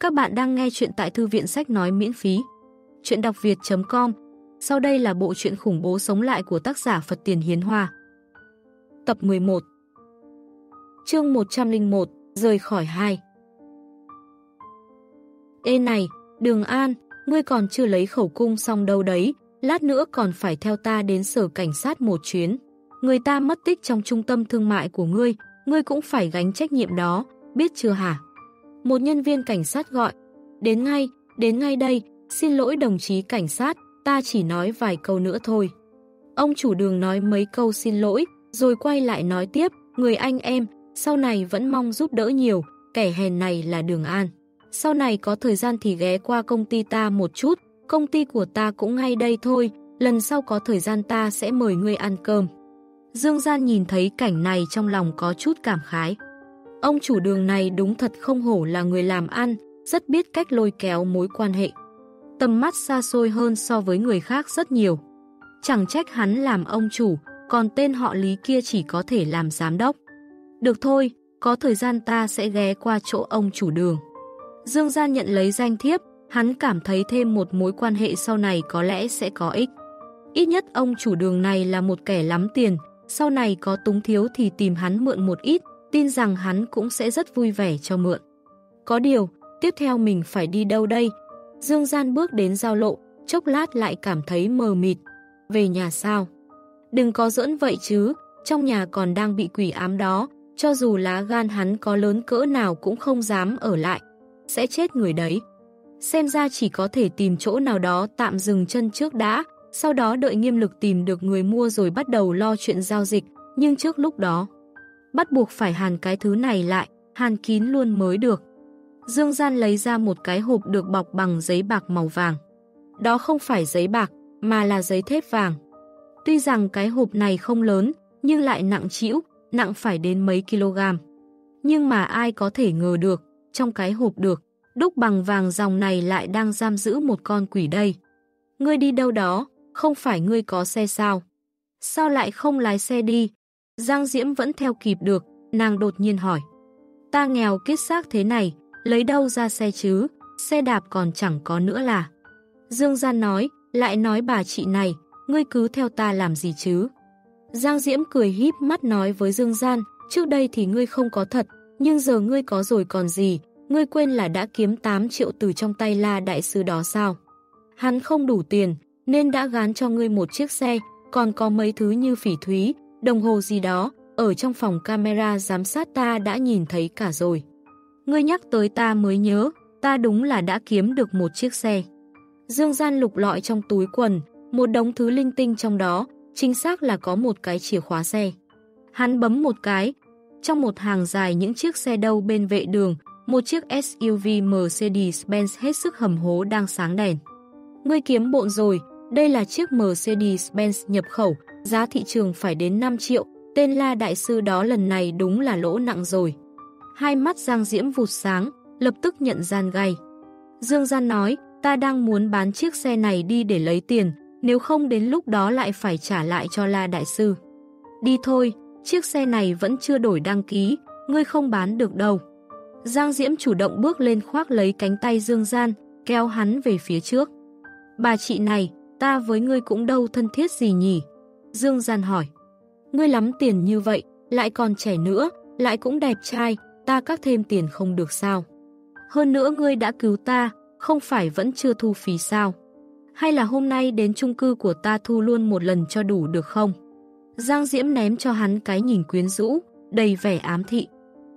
Các bạn đang nghe chuyện tại thư viện sách nói miễn phí. Chuyện đọc việt.com Sau đây là bộ truyện khủng bố sống lại của tác giả Phật Tiền Hiến Hoa. Tập 11 Chương 101 Rời khỏi hai Ê này, Đường An, ngươi còn chưa lấy khẩu cung xong đâu đấy, lát nữa còn phải theo ta đến sở cảnh sát một chuyến. Người ta mất tích trong trung tâm thương mại của ngươi, ngươi cũng phải gánh trách nhiệm đó, biết chưa hả? Một nhân viên cảnh sát gọi. Đến ngay, đến ngay đây, xin lỗi đồng chí cảnh sát, ta chỉ nói vài câu nữa thôi. Ông chủ đường nói mấy câu xin lỗi, rồi quay lại nói tiếp, người anh em, sau này vẫn mong giúp đỡ nhiều, kẻ hèn này là đường an. Sau này có thời gian thì ghé qua công ty ta một chút, công ty của ta cũng ngay đây thôi, lần sau có thời gian ta sẽ mời ngươi ăn cơm. Dương Gian nhìn thấy cảnh này trong lòng có chút cảm khái. Ông chủ đường này đúng thật không hổ là người làm ăn, rất biết cách lôi kéo mối quan hệ. Tầm mắt xa xôi hơn so với người khác rất nhiều. Chẳng trách hắn làm ông chủ, còn tên họ Lý kia chỉ có thể làm giám đốc. Được thôi, có thời gian ta sẽ ghé qua chỗ ông chủ đường. Dương Gian nhận lấy danh thiếp, hắn cảm thấy thêm một mối quan hệ sau này có lẽ sẽ có ích. Ít nhất ông chủ đường này là một kẻ lắm tiền, sau này có túng thiếu thì tìm hắn mượn một ít, tin rằng hắn cũng sẽ rất vui vẻ cho mượn. Có điều, tiếp theo mình phải đi đâu đây? Dương Gian bước đến giao lộ, chốc lát lại cảm thấy mờ mịt. Về nhà sao? Đừng có giỡn vậy chứ, trong nhà còn đang bị quỷ ám đó, cho dù lá gan hắn có lớn cỡ nào cũng không dám ở lại. Sẽ chết người đấy. Xem ra chỉ có thể tìm chỗ nào đó tạm dừng chân trước đã, sau đó đợi nghiêm lực tìm được người mua rồi bắt đầu lo chuyện giao dịch, nhưng trước lúc đó bắt buộc phải hàn cái thứ này lại, hàn kín luôn mới được. Dương Gian lấy ra một cái hộp được bọc bằng giấy bạc màu vàng. Đó không phải giấy bạc, mà là giấy thép vàng. Tuy rằng cái hộp này không lớn, nhưng lại nặng chịu, nặng phải đến mấy kg. Nhưng mà ai có thể ngờ được, trong cái hộp được, đúc bằng vàng dòng này lại đang giam giữ một con quỷ đây. Ngươi đi đâu đó, không phải ngươi có xe sao? Sao lại không lái xe đi, Giang Diễm vẫn theo kịp được, nàng đột nhiên hỏi. Ta nghèo kết xác thế này, lấy đâu ra xe chứ, xe đạp còn chẳng có nữa là. Dương Gian nói, lại nói bà chị này, ngươi cứ theo ta làm gì chứ. Giang Diễm cười híp mắt nói với Dương Gian, trước đây thì ngươi không có thật, nhưng giờ ngươi có rồi còn gì, ngươi quên là đã kiếm 8 triệu từ trong tay la đại sư đó sao. Hắn không đủ tiền, nên đã gán cho ngươi một chiếc xe, còn có mấy thứ như phỉ thúy, Đồng hồ gì đó, ở trong phòng camera giám sát ta đã nhìn thấy cả rồi. Ngươi nhắc tới ta mới nhớ, ta đúng là đã kiếm được một chiếc xe. Dương gian lục lọi trong túi quần, một đống thứ linh tinh trong đó, chính xác là có một cái chìa khóa xe. Hắn bấm một cái, trong một hàng dài những chiếc xe đâu bên vệ đường, một chiếc SUV Mercedes-Benz hết sức hầm hố đang sáng đèn. Ngươi kiếm bộn rồi, đây là chiếc Mercedes-Benz nhập khẩu, giá thị trường phải đến 5 triệu, tên La Đại Sư đó lần này đúng là lỗ nặng rồi. Hai mắt Giang Diễm vụt sáng, lập tức nhận gian gay. Dương Gian nói, ta đang muốn bán chiếc xe này đi để lấy tiền, nếu không đến lúc đó lại phải trả lại cho La Đại Sư. Đi thôi, chiếc xe này vẫn chưa đổi đăng ký, ngươi không bán được đâu. Giang Diễm chủ động bước lên khoác lấy cánh tay Dương Gian, kéo hắn về phía trước. Bà chị này, ta với ngươi cũng đâu thân thiết gì nhỉ? Dương Gian hỏi. Ngươi lắm tiền như vậy, lại còn trẻ nữa, lại cũng đẹp trai, ta cắt thêm tiền không được sao? Hơn nữa ngươi đã cứu ta, không phải vẫn chưa thu phí sao? Hay là hôm nay đến chung cư của ta thu luôn một lần cho đủ được không? Giang Diễm ném cho hắn cái nhìn quyến rũ, đầy vẻ ám thị.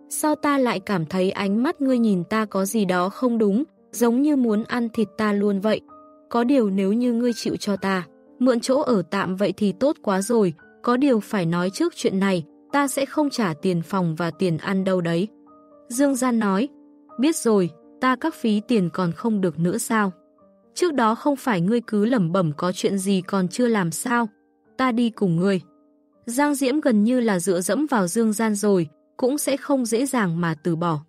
Sao ta lại cảm thấy ánh mắt ngươi nhìn ta có gì đó không đúng, giống như muốn ăn thịt ta luôn vậy? Có điều nếu như ngươi chịu cho ta, mượn chỗ ở tạm vậy thì tốt quá rồi, có điều phải nói trước chuyện này, ta sẽ không trả tiền phòng và tiền ăn đâu đấy. Dương Gian nói, biết rồi, ta các phí tiền còn không được nữa sao? Trước đó không phải ngươi cứ lẩm bẩm có chuyện gì còn chưa làm sao? Ta đi cùng ngươi. Giang Diễm gần như là dựa dẫm vào Dương Gian rồi, cũng sẽ không dễ dàng mà từ bỏ.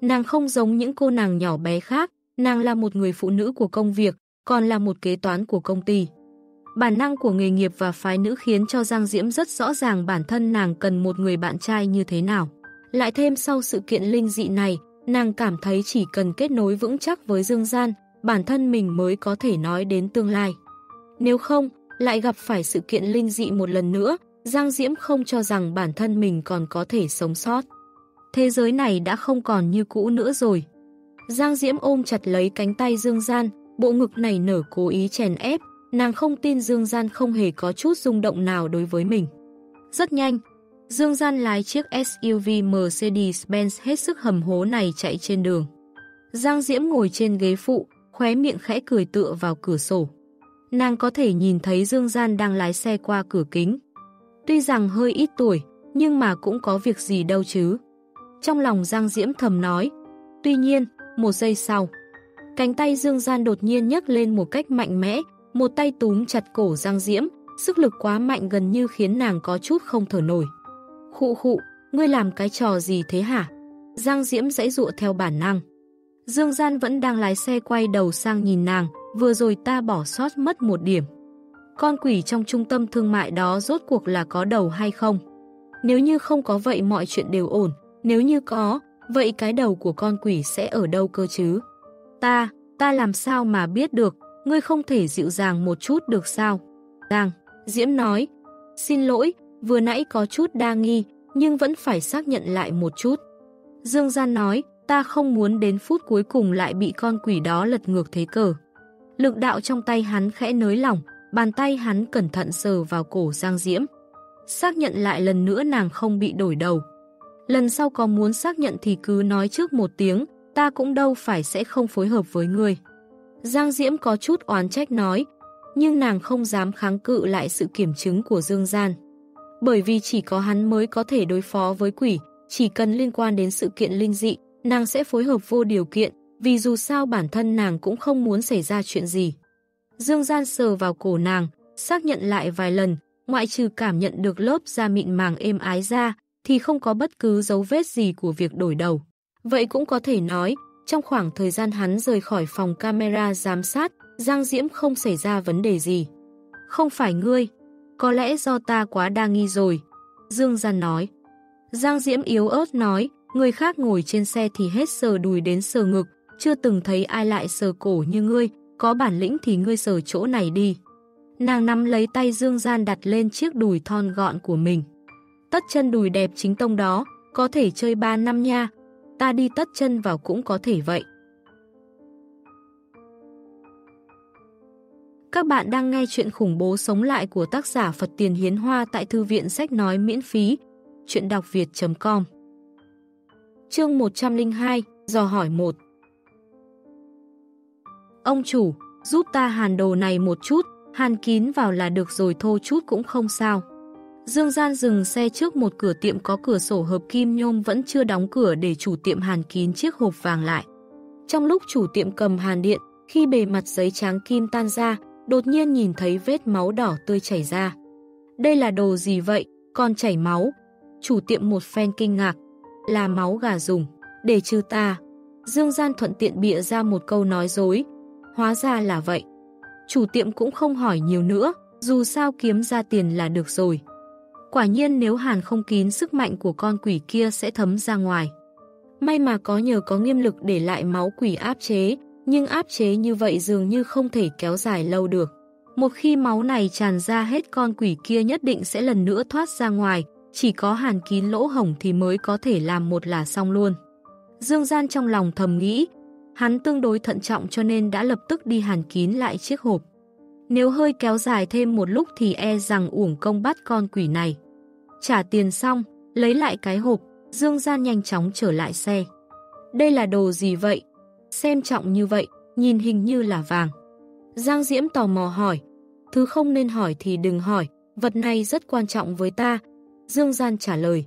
Nàng không giống những cô nàng nhỏ bé khác, nàng là một người phụ nữ của công việc, còn là một kế toán của công ty. Bản năng của nghề nghiệp và phái nữ khiến cho Giang Diễm rất rõ ràng bản thân nàng cần một người bạn trai như thế nào. Lại thêm sau sự kiện linh dị này, nàng cảm thấy chỉ cần kết nối vững chắc với Dương Gian, bản thân mình mới có thể nói đến tương lai. Nếu không, lại gặp phải sự kiện linh dị một lần nữa, Giang Diễm không cho rằng bản thân mình còn có thể sống sót. Thế giới này đã không còn như cũ nữa rồi. Giang Diễm ôm chặt lấy cánh tay Dương Gian, bộ ngực này nở cố ý chèn ép, nàng không tin Dương Gian không hề có chút rung động nào đối với mình. Rất nhanh, Dương Gian lái chiếc SUV Mercedes-Benz hết sức hầm hố này chạy trên đường. Giang Diễm ngồi trên ghế phụ, khóe miệng khẽ cười tựa vào cửa sổ. Nàng có thể nhìn thấy Dương Gian đang lái xe qua cửa kính. Tuy rằng hơi ít tuổi, nhưng mà cũng có việc gì đâu chứ. Trong lòng Giang Diễm thầm nói. Tuy nhiên, một giây sau, cánh tay Dương Gian đột nhiên nhấc lên một cách mạnh mẽ, một tay túm chặt cổ Giang Diễm, sức lực quá mạnh gần như khiến nàng có chút không thở nổi. Khụ khụ, ngươi làm cái trò gì thế hả? Giang Diễm dãy dụa theo bản năng. Dương Gian vẫn đang lái xe quay đầu sang nhìn nàng, vừa rồi ta bỏ sót mất một điểm. Con quỷ trong trung tâm thương mại đó rốt cuộc là có đầu hay không? Nếu như không có vậy mọi chuyện đều ổn, nếu như có, vậy cái đầu của con quỷ sẽ ở đâu cơ chứ? Ta, ta làm sao mà biết được, ngươi không thể dịu dàng một chút được sao? Giang, Diễm nói, xin lỗi, vừa nãy có chút đa nghi, nhưng vẫn phải xác nhận lại một chút. Dương Gian nói, ta không muốn đến phút cuối cùng lại bị con quỷ đó lật ngược thế cờ. Lực đạo trong tay hắn khẽ nới lỏng, bàn tay hắn cẩn thận sờ vào cổ Giang Diễm. Xác nhận lại lần nữa nàng không bị đổi đầu. Lần sau có muốn xác nhận thì cứ nói trước một tiếng, ta cũng đâu phải sẽ không phối hợp với người. Giang Diễm có chút oán trách nói, nhưng nàng không dám kháng cự lại sự kiểm chứng của Dương Gian. Bởi vì chỉ có hắn mới có thể đối phó với quỷ, chỉ cần liên quan đến sự kiện linh dị, nàng sẽ phối hợp vô điều kiện, vì dù sao bản thân nàng cũng không muốn xảy ra chuyện gì. Dương Gian sờ vào cổ nàng, xác nhận lại vài lần, ngoại trừ cảm nhận được lớp da mịn màng êm ái ra, thì không có bất cứ dấu vết gì của việc đổi đầu. Vậy cũng có thể nói, trong khoảng thời gian hắn rời khỏi phòng camera giám sát, Giang Diễm không xảy ra vấn đề gì. Không phải ngươi, có lẽ do ta quá đa nghi rồi. Dương Gian nói. Giang Diễm yếu ớt nói, người khác ngồi trên xe thì hết sờ đùi đến sờ ngực, chưa từng thấy ai lại sờ cổ như ngươi, có bản lĩnh thì ngươi sờ chỗ này đi. Nàng nắm lấy tay Dương Gian đặt lên chiếc đùi thon gọn của mình. Tất chân đùi đẹp chính tông đó, có thể chơi 3 năm nha, ta đi tất chân vào cũng có thể vậy. Các bạn đang nghe chuyện khủng bố sống lại của tác giả Phật Tiền Hiến Hoa tại Thư viện Sách Nói miễn phí, chuyện đọc việt.com Chương 102, Dò hỏi 1 Ông chủ, giúp ta hàn đồ này một chút, hàn kín vào là được rồi thô chút cũng không sao. Dương Gian dừng xe trước một cửa tiệm có cửa sổ hợp kim nhôm vẫn chưa đóng cửa để chủ tiệm hàn kín chiếc hộp vàng lại. Trong lúc chủ tiệm cầm hàn điện, khi bề mặt giấy trắng kim tan ra, đột nhiên nhìn thấy vết máu đỏ tươi chảy ra. Đây là đồ gì vậy, còn chảy máu? Chủ tiệm một phen kinh ngạc, là máu gà dùng, để trừ ta. Dương Gian thuận tiện bịa ra một câu nói dối, hóa ra là vậy. Chủ tiệm cũng không hỏi nhiều nữa, dù sao kiếm ra tiền là được rồi. Quả nhiên nếu hàn không kín sức mạnh của con quỷ kia sẽ thấm ra ngoài. May mà có nhờ có nghiêm lực để lại máu quỷ áp chế, nhưng áp chế như vậy dường như không thể kéo dài lâu được. Một khi máu này tràn ra hết con quỷ kia nhất định sẽ lần nữa thoát ra ngoài, chỉ có hàn kín lỗ hổng thì mới có thể làm một là xong luôn. Dương Gian trong lòng thầm nghĩ, hắn tương đối thận trọng cho nên đã lập tức đi hàn kín lại chiếc hộp. Nếu hơi kéo dài thêm một lúc thì e rằng uổng công bắt con quỷ này. Trả tiền xong, lấy lại cái hộp, Dương Gian nhanh chóng trở lại xe. Đây là đồ gì vậy? Xem trọng như vậy, nhìn hình như là vàng. Giang Diễm tò mò hỏi. Thứ không nên hỏi thì đừng hỏi, vật này rất quan trọng với ta. Dương Gian trả lời.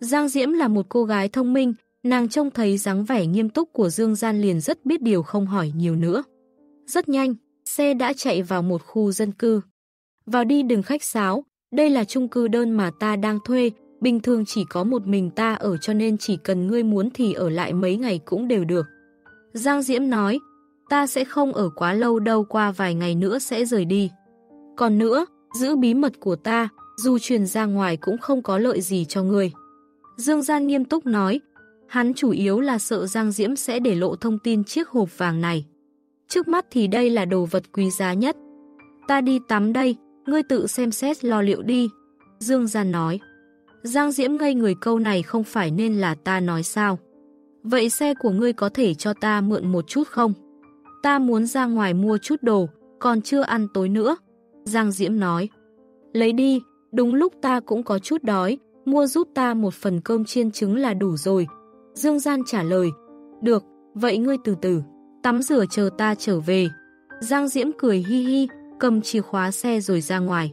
Giang Diễm là một cô gái thông minh, nàng trông thấy dáng vẻ nghiêm túc của Dương Gian liền rất biết điều không hỏi nhiều nữa. Rất nhanh, xe đã chạy vào một khu dân cư. Vào đi đừng khách sáo, đây là chung cư đơn mà ta đang thuê, bình thường chỉ có một mình ta ở cho nên chỉ cần ngươi muốn thì ở lại mấy ngày cũng đều được. Giang Diễm nói, ta sẽ không ở quá lâu đâu qua vài ngày nữa sẽ rời đi. Còn nữa, giữ bí mật của ta, dù truyền ra ngoài cũng không có lợi gì cho ngươi. Dương Gian nghiêm túc nói, Hắn chủ yếu là sợ Giang Diễm sẽ để lộ thông tin chiếc hộp vàng này. Trước mắt thì đây là đồ vật quý giá nhất. Ta đi tắm đây, ngươi tự xem xét lo liệu đi. Dương Gian nói. Giang Diễm ngây người câu này không phải nên là ta nói sao. Vậy xe của ngươi có thể cho ta mượn một chút không? Ta muốn ra ngoài mua chút đồ, còn chưa ăn tối nữa. Giang Diễm nói. Lấy đi, đúng lúc ta cũng có chút đói, mua giúp ta một phần cơm chiên trứng là đủ rồi. Dương Gian trả lời. Được, vậy ngươi từ từ, tắm rửa chờ ta trở về. Giang Diễm cười hi hi, cầm chìa khóa xe rồi ra ngoài.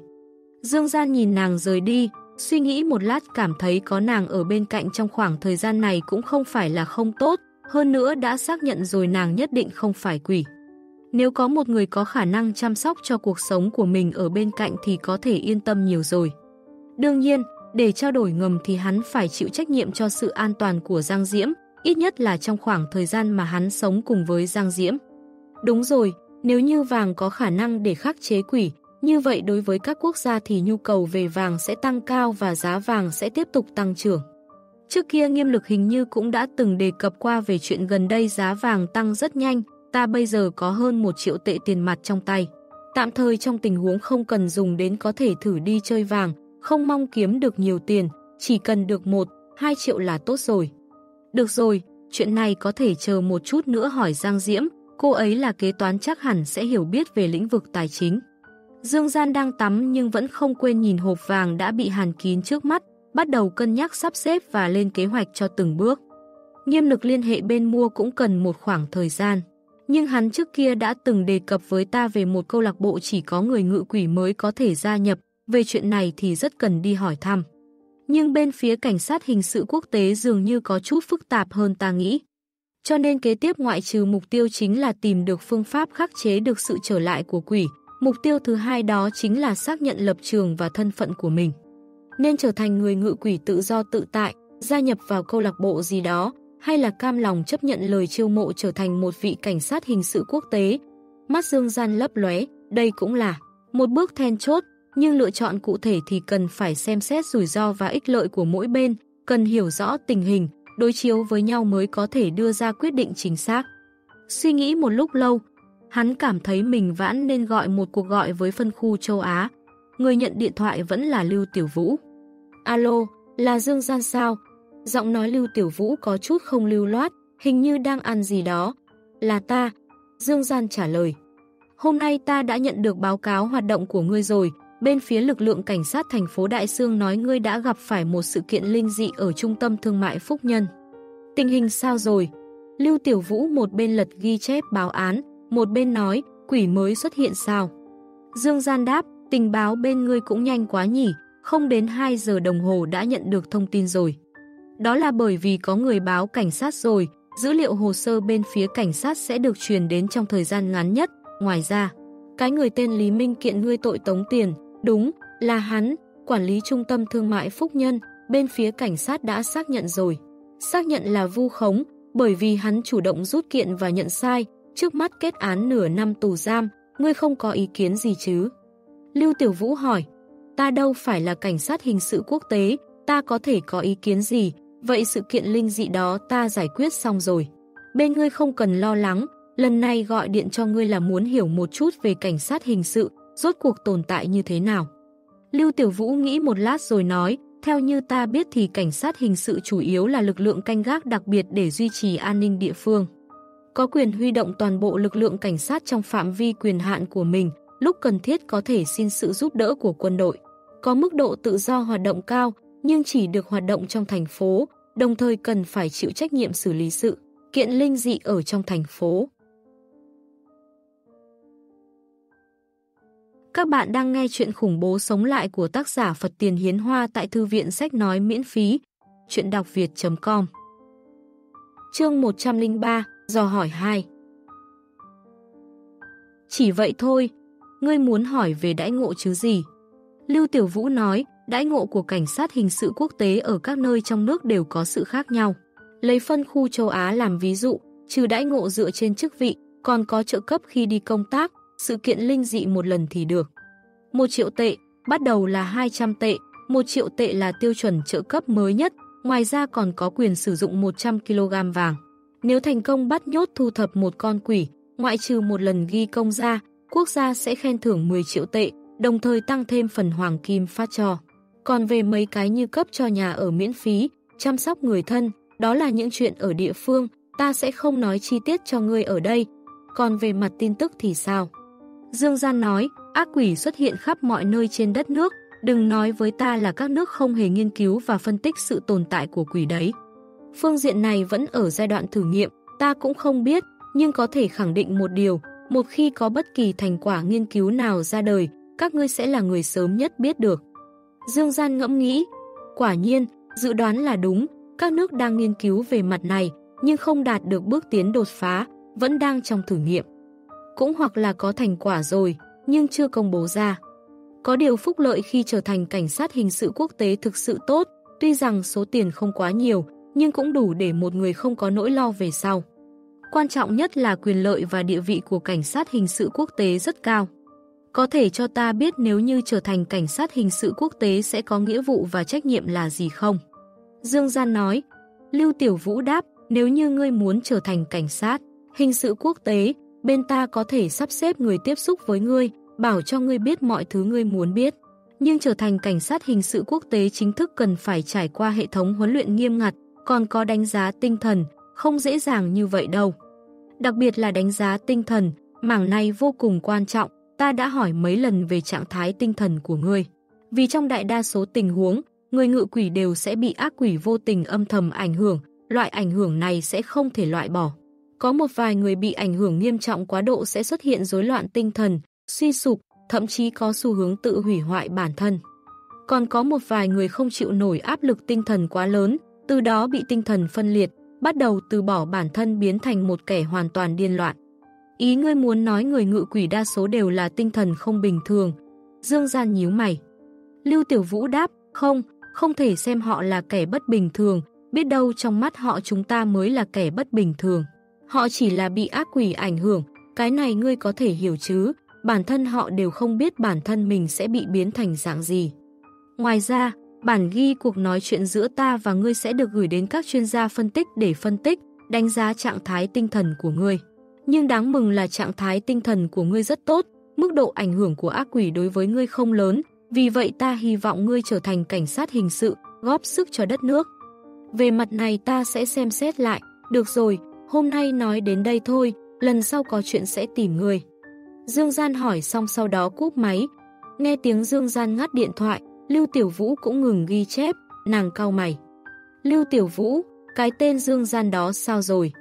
Dương Gian nhìn nàng rời đi, suy nghĩ một lát cảm thấy có nàng ở bên cạnh trong khoảng thời gian này cũng không phải là không tốt, hơn nữa đã xác nhận rồi nàng nhất định không phải quỷ. Nếu có một người có khả năng chăm sóc cho cuộc sống của mình ở bên cạnh thì có thể yên tâm nhiều rồi. Đương nhiên, để trao đổi ngầm thì hắn phải chịu trách nhiệm cho sự an toàn của Giang Diễm, ít nhất là trong khoảng thời gian mà hắn sống cùng với Giang Diễm. Đúng rồi, nếu như vàng có khả năng để khắc chế quỷ, như vậy đối với các quốc gia thì nhu cầu về vàng sẽ tăng cao và giá vàng sẽ tiếp tục tăng trưởng. Trước kia nghiêm lực hình như cũng đã từng đề cập qua về chuyện gần đây giá vàng tăng rất nhanh, ta bây giờ có hơn 1 triệu tệ tiền mặt trong tay. Tạm thời trong tình huống không cần dùng đến có thể thử đi chơi vàng, không mong kiếm được nhiều tiền, chỉ cần được 1, 2 triệu là tốt rồi. Được rồi, chuyện này có thể chờ một chút nữa hỏi Giang Diễm, cô ấy là kế toán chắc hẳn sẽ hiểu biết về lĩnh vực tài chính. Dương Gian đang tắm nhưng vẫn không quên nhìn hộp vàng đã bị hàn kín trước mắt, bắt đầu cân nhắc sắp xếp và lên kế hoạch cho từng bước. Nghiêm lực liên hệ bên mua cũng cần một khoảng thời gian. Nhưng hắn trước kia đã từng đề cập với ta về một câu lạc bộ chỉ có người ngự quỷ mới có thể gia nhập, về chuyện này thì rất cần đi hỏi thăm. Nhưng bên phía cảnh sát hình sự quốc tế dường như có chút phức tạp hơn ta nghĩ. Cho nên kế tiếp ngoại trừ mục tiêu chính là tìm được phương pháp khắc chế được sự trở lại của quỷ, mục tiêu thứ hai đó chính là xác nhận lập trường và thân phận của mình. Nên trở thành người ngự quỷ tự do tự tại, gia nhập vào câu lạc bộ gì đó, hay là cam lòng chấp nhận lời chiêu mộ trở thành một vị cảnh sát hình sự quốc tế. Mắt Dương Gian lấp lóe, đây cũng là một bước then chốt, nhưng lựa chọn cụ thể thì cần phải xem xét rủi ro và ích lợi của mỗi bên, cần hiểu rõ tình hình, đối chiếu với nhau mới có thể đưa ra quyết định chính xác. Suy nghĩ một lúc lâu, hắn cảm thấy mình vãn nên gọi một cuộc gọi với phân khu châu Á. Người nhận điện thoại vẫn là Lưu Tiểu Vũ. Alo, là Dương Gian sao? Giọng nói Lưu Tiểu Vũ có chút không lưu loát, hình như đang ăn gì đó. Là ta. Dương Gian trả lời. Hôm nay ta đã nhận được báo cáo hoạt động của ngươi rồi. Bên phía lực lượng cảnh sát thành phố Đại Sương nói ngươi đã gặp phải một sự kiện linh dị ở trung tâm thương mại Phúc Nhân. Tình hình sao rồi? Lưu Tiểu Vũ một bên lật ghi chép báo án, một bên nói quỷ mới xuất hiện sao? Dương Gian đáp, tình báo bên ngươi cũng nhanh quá nhỉ, không đến 2 giờ đồng hồ đã nhận được thông tin rồi. Đó là bởi vì có người báo cảnh sát rồi, dữ liệu hồ sơ bên phía cảnh sát sẽ được truyền đến trong thời gian ngắn nhất. Ngoài ra, cái người tên Lý Minh kiện ngươi tội tống tiền, đúng, là hắn, quản lý trung tâm thương mại Phúc Nhân, bên phía cảnh sát đã xác nhận rồi. Xác nhận là vu khống, bởi vì hắn chủ động rút kiện và nhận sai, trước mắt kết án nửa năm tù giam, ngươi không có ý kiến gì chứ? Lưu Tiểu Vũ hỏi, ta đâu phải là cảnh sát hình sự quốc tế, ta có thể có ý kiến gì, Vậy sự kiện linh dị đó ta giải quyết xong rồi. Bên ngươi không cần lo lắng, lần này gọi điện cho ngươi là muốn hiểu một chút về cảnh sát hình sự, rốt cuộc tồn tại như thế nào. Lưu Tiểu Vũ nghĩ một lát rồi nói, theo như ta biết thì cảnh sát hình sự chủ yếu là lực lượng canh gác đặc biệt để duy trì an ninh địa phương. Có quyền huy động toàn bộ lực lượng cảnh sát trong phạm vi quyền hạn của mình, lúc cần thiết có thể xin sự giúp đỡ của quân đội. Có mức độ tự do hoạt động cao, nhưng chỉ được hoạt động trong thành phố, đồng thời cần phải chịu trách nhiệm xử lý sự kiện linh dị ở trong thành phố. Các bạn đang nghe chuyện khủng bố sống lại của tác giả Phật Tiền Hiến Hoa tại Thư viện Sách Nói miễn phí, chuyện đọc việt.com Chương 103, Dò hỏi 2 Chỉ vậy thôi, ngươi muốn hỏi về đãi ngộ chứ gì? Lưu Tiểu Vũ nói, đãi ngộ của cảnh sát hình sự quốc tế ở các nơi trong nước đều có sự khác nhau. Lấy phân khu châu Á làm ví dụ, trừ đãi ngộ dựa trên chức vị, còn có trợ cấp khi đi công tác, sự kiện linh dị một lần thì được. Một triệu tệ, bắt đầu là 200 tệ, một triệu tệ là tiêu chuẩn trợ cấp mới nhất, ngoài ra còn có quyền sử dụng 100kg vàng. Nếu thành công bắt nhốt thu thập một con quỷ, ngoại trừ một lần ghi công ra, quốc gia sẽ khen thưởng 10 triệu tệ, đồng thời tăng thêm phần hoàng kim phát cho. Còn về mấy cái như cấp cho nhà ở miễn phí, chăm sóc người thân, đó là những chuyện ở địa phương, ta sẽ không nói chi tiết cho ngươi ở đây. Còn về mặt tin tức thì sao? Dương Gian nói, ác quỷ xuất hiện khắp mọi nơi trên đất nước, đừng nói với ta là các nước không hề nghiên cứu và phân tích sự tồn tại của quỷ đấy. Phương diện này vẫn ở giai đoạn thử nghiệm, ta cũng không biết, nhưng có thể khẳng định một điều, một khi có bất kỳ thành quả nghiên cứu nào ra đời, các ngươi sẽ là người sớm nhất biết được. Dương Gian ngẫm nghĩ, quả nhiên, dự đoán là đúng, các nước đang nghiên cứu về mặt này, nhưng không đạt được bước tiến đột phá, vẫn đang trong thử nghiệm. Cũng hoặc là có thành quả rồi, nhưng chưa công bố ra. Có điều phúc lợi khi trở thành cảnh sát hình sự quốc tế thực sự tốt, tuy rằng số tiền không quá nhiều, nhưng cũng đủ để một người không có nỗi lo về sau. Quan trọng nhất là quyền lợi và địa vị của cảnh sát hình sự quốc tế rất cao. Có thể cho ta biết nếu như trở thành cảnh sát hình sự quốc tế sẽ có nghĩa vụ và trách nhiệm là gì không? Dương Gian nói, Lưu Tiểu Vũ đáp, nếu như ngươi muốn trở thành cảnh sát, hình sự quốc tế, bên ta có thể sắp xếp người tiếp xúc với ngươi, bảo cho ngươi biết mọi thứ ngươi muốn biết. Nhưng trở thành cảnh sát hình sự quốc tế chính thức cần phải trải qua hệ thống huấn luyện nghiêm ngặt, còn có đánh giá tinh thần, không dễ dàng như vậy đâu. Đặc biệt là đánh giá tinh thần, mảng này vô cùng quan trọng, ta đã hỏi mấy lần về trạng thái tinh thần của ngươi. Vì trong đại đa số tình huống, người ngự quỷ đều sẽ bị ác quỷ vô tình âm thầm ảnh hưởng, loại ảnh hưởng này sẽ không thể loại bỏ. Có một vài người bị ảnh hưởng nghiêm trọng quá độ sẽ xuất hiện rối loạn tinh thần, suy sụp, thậm chí có xu hướng tự hủy hoại bản thân. Còn có một vài người không chịu nổi áp lực tinh thần quá lớn, từ đó bị tinh thần phân liệt, bắt đầu từ bỏ bản thân biến thành một kẻ hoàn toàn điên loạn. Ý ngươi muốn nói người ngự quỷ đa số đều là tinh thần không bình thường. Dương Gian nhíu mày. Lưu Tiểu Vũ đáp, không, không thể xem họ là kẻ bất bình thường, biết đâu trong mắt họ chúng ta mới là kẻ bất bình thường. Họ chỉ là bị ác quỷ ảnh hưởng, cái này ngươi có thể hiểu chứ, bản thân họ đều không biết bản thân mình sẽ bị biến thành dạng gì. Ngoài ra, bản ghi cuộc nói chuyện giữa ta và ngươi sẽ được gửi đến các chuyên gia phân tích để phân tích, đánh giá trạng thái tinh thần của ngươi. Nhưng đáng mừng là trạng thái tinh thần của ngươi rất tốt, mức độ ảnh hưởng của ác quỷ đối với ngươi không lớn, vì vậy ta hy vọng ngươi trở thành cảnh sát hình sự, góp sức cho đất nước. Về mặt này ta sẽ xem xét lại, được rồi, hôm nay nói đến đây thôi, lần sau có chuyện sẽ tìm người. Dương Gian hỏi xong sau đó cúp máy. Nghe tiếng Dương Gian ngắt điện thoại, Lưu Tiểu Vũ cũng ngừng ghi chép, nàng cau mày. Lưu Tiểu Vũ, cái tên Dương Gian đó sao rồi?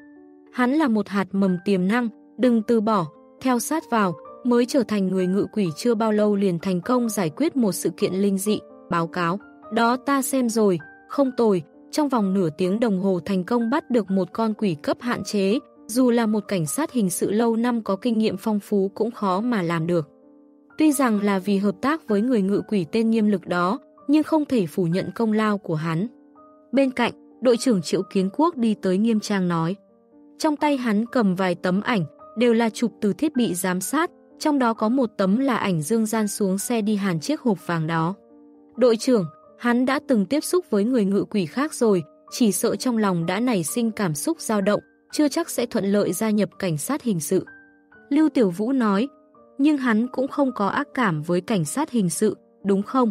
Hắn là một hạt mầm tiềm năng, đừng từ bỏ, theo sát vào, mới trở thành người ngự quỷ chưa bao lâu liền thành công giải quyết một sự kiện linh dị, báo cáo. Đó ta xem rồi, không tồi, trong vòng nửa tiếng đồng hồ thành công bắt được một con quỷ cấp hạn chế, dù là một cảnh sát hình sự lâu năm có kinh nghiệm phong phú cũng khó mà làm được. Tuy rằng là vì hợp tác với người ngự quỷ tên nghiêm lực đó, nhưng không thể phủ nhận công lao của hắn. Bên cạnh, đội trưởng Triệu Kiến Quốc đi tới nghiêm trang nói. Trong tay hắn cầm vài tấm ảnh, đều là chụp từ thiết bị giám sát, trong đó có một tấm là ảnh Dương Gian xuống xe đi hàn chiếc hộp vàng đó. Đội trưởng, hắn đã từng tiếp xúc với người ngự quỷ khác rồi, chỉ sợ trong lòng đã nảy sinh cảm xúc dao động, chưa chắc sẽ thuận lợi gia nhập cảnh sát hình sự. Lưu Tiểu Vũ nói, nhưng hắn cũng không có ác cảm với cảnh sát hình sự, đúng không?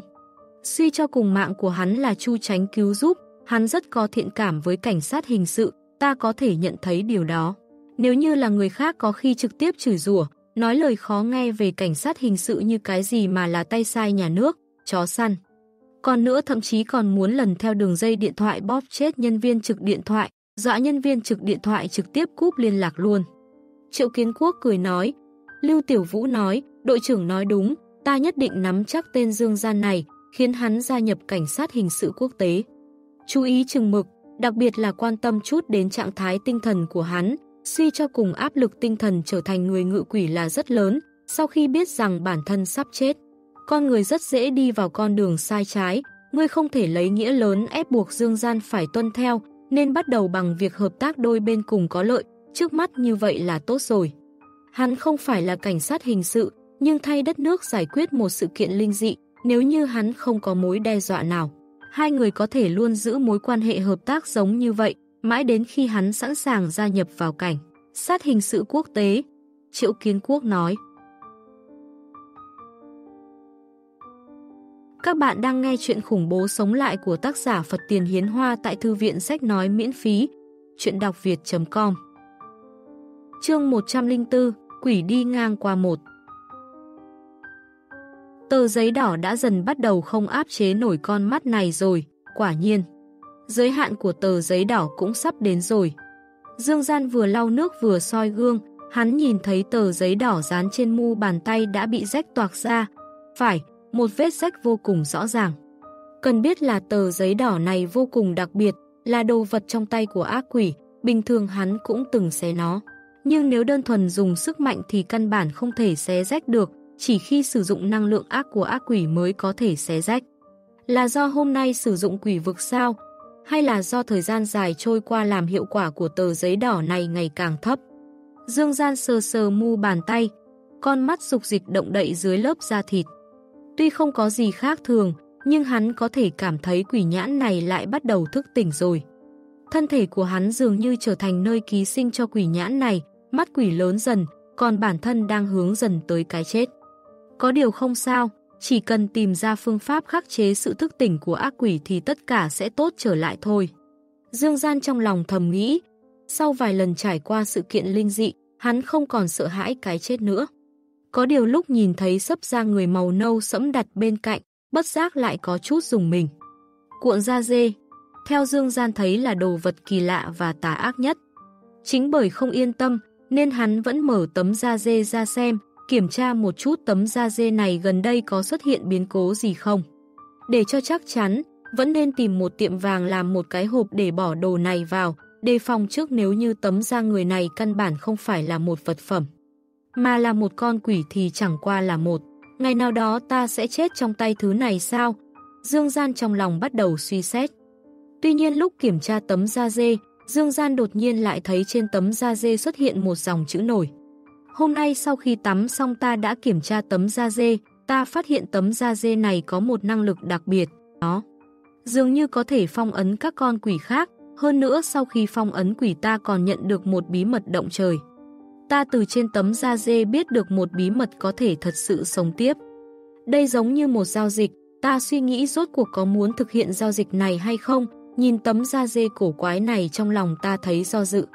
Suy cho cùng mạng của hắn là Chu Tránh cứu giúp, hắn rất có thiện cảm với cảnh sát hình sự, ta có thể nhận thấy điều đó. Nếu như là người khác có khi trực tiếp chửi rủa, nói lời khó nghe về cảnh sát hình sự như cái gì mà là tay sai nhà nước, chó săn. Còn nữa thậm chí còn muốn lần theo đường dây điện thoại bóp chết nhân viên trực điện thoại, dọa nhân viên trực điện thoại trực tiếp cúp liên lạc luôn. Triệu Kiến Quốc cười nói, Lưu Tiểu Vũ nói, đội trưởng nói đúng, ta nhất định nắm chắc tên Dương Gian này, khiến hắn gia nhập cảnh sát hình sự quốc tế. Chú ý chừng mực, đặc biệt là quan tâm chút đến trạng thái tinh thần của hắn, suy cho cùng áp lực tinh thần trở thành người ngự quỷ là rất lớn, sau khi biết rằng bản thân sắp chết. Con người rất dễ đi vào con đường sai trái, ngươi không thể lấy nghĩa lớn ép buộc Dương Gian phải tuân theo, nên bắt đầu bằng việc hợp tác đôi bên cùng có lợi, trước mắt như vậy là tốt rồi. Hắn không phải là cảnh sát hình sự, nhưng thay đất nước giải quyết một sự kiện linh dị, nếu như hắn không có mối đe dọa nào, Hai người có thể luôn giữ mối quan hệ hợp tác giống như vậy, mãi đến khi hắn sẵn sàng gia nhập vào cảnh. Sát hình sự quốc tế, Triệu Kiến Quốc nói. Các bạn đang nghe chuyện khủng bố sống lại của tác giả Phật Tiền Hiến Hoa tại Thư viện Sách Nói miễn phí, chuyện đọc việt.com Chương 104, Quỷ đi ngang qua một Tờ giấy đỏ đã dần bắt đầu không áp chế nổi con mắt này rồi, quả nhiên. Giới hạn của tờ giấy đỏ cũng sắp đến rồi. Dương Gian vừa lau nước vừa soi gương, hắn nhìn thấy tờ giấy đỏ dán trên mu bàn tay đã bị rách toạc ra. Phải, một vết rách vô cùng rõ ràng. Cần biết là tờ giấy đỏ này vô cùng đặc biệt, là đồ vật trong tay của ác quỷ, bình thường hắn cũng từng xé nó. Nhưng nếu đơn thuần dùng sức mạnh thì căn bản không thể xé rách được, chỉ khi sử dụng năng lượng ác của ác quỷ mới có thể xé rách. Là do hôm nay sử dụng quỷ vực sao? Hay là do thời gian dài trôi qua làm hiệu quả của tờ giấy đỏ này ngày càng thấp? Dương gian sờ sờ mu bàn tay, con mắt dục dịch động đậy dưới lớp da thịt. Tuy không có gì khác thường, nhưng hắn có thể cảm thấy quỷ nhãn này lại bắt đầu thức tỉnh rồi. Thân thể của hắn dường như trở thành nơi ký sinh cho quỷ nhãn này, mắt quỷ lớn dần, còn bản thân đang hướng dần tới cái chết. Có điều không sao, chỉ cần tìm ra phương pháp khắc chế sự thức tỉnh của ác quỷ thì tất cả sẽ tốt trở lại thôi. Dương Gian trong lòng thầm nghĩ, sau vài lần trải qua sự kiện linh dị, hắn không còn sợ hãi cái chết nữa. Có điều lúc nhìn thấy sấp ra người màu nâu sẫm đặt bên cạnh, bất giác lại có chút dùng mình. Cuộn da dê, theo Dương Gian thấy là đồ vật kỳ lạ và tà ác nhất. Chính bởi không yên tâm, nên hắn vẫn mở tấm da dê ra xem, kiểm tra một chút tấm da dê này gần đây có xuất hiện biến cố gì không. Để cho chắc chắn, vẫn nên tìm một tiệm vàng làm một cái hộp để bỏ đồ này vào, đề phòng trước nếu như tấm da người này căn bản không phải là một vật phẩm. Mà là một con quỷ thì chẳng qua là một. Ngày nào đó ta sẽ chết trong tay thứ này sao? Dương Gian trong lòng bắt đầu suy xét. Tuy nhiên lúc kiểm tra tấm da dê, Dương Gian đột nhiên lại thấy trên tấm da dê xuất hiện một dòng chữ nổi. Hôm nay sau khi tắm xong ta đã kiểm tra tấm da dê, ta phát hiện tấm da dê này có một năng lực đặc biệt, đó. Dường như có thể phong ấn các con quỷ khác, hơn nữa sau khi phong ấn quỷ ta còn nhận được một bí mật động trời. Ta từ trên tấm da dê biết được một bí mật có thể thật sự sống tiếp. Đây giống như một giao dịch, ta suy nghĩ rốt cuộc có muốn thực hiện giao dịch này hay không, nhìn tấm da dê cổ quái này trong lòng ta thấy do dự.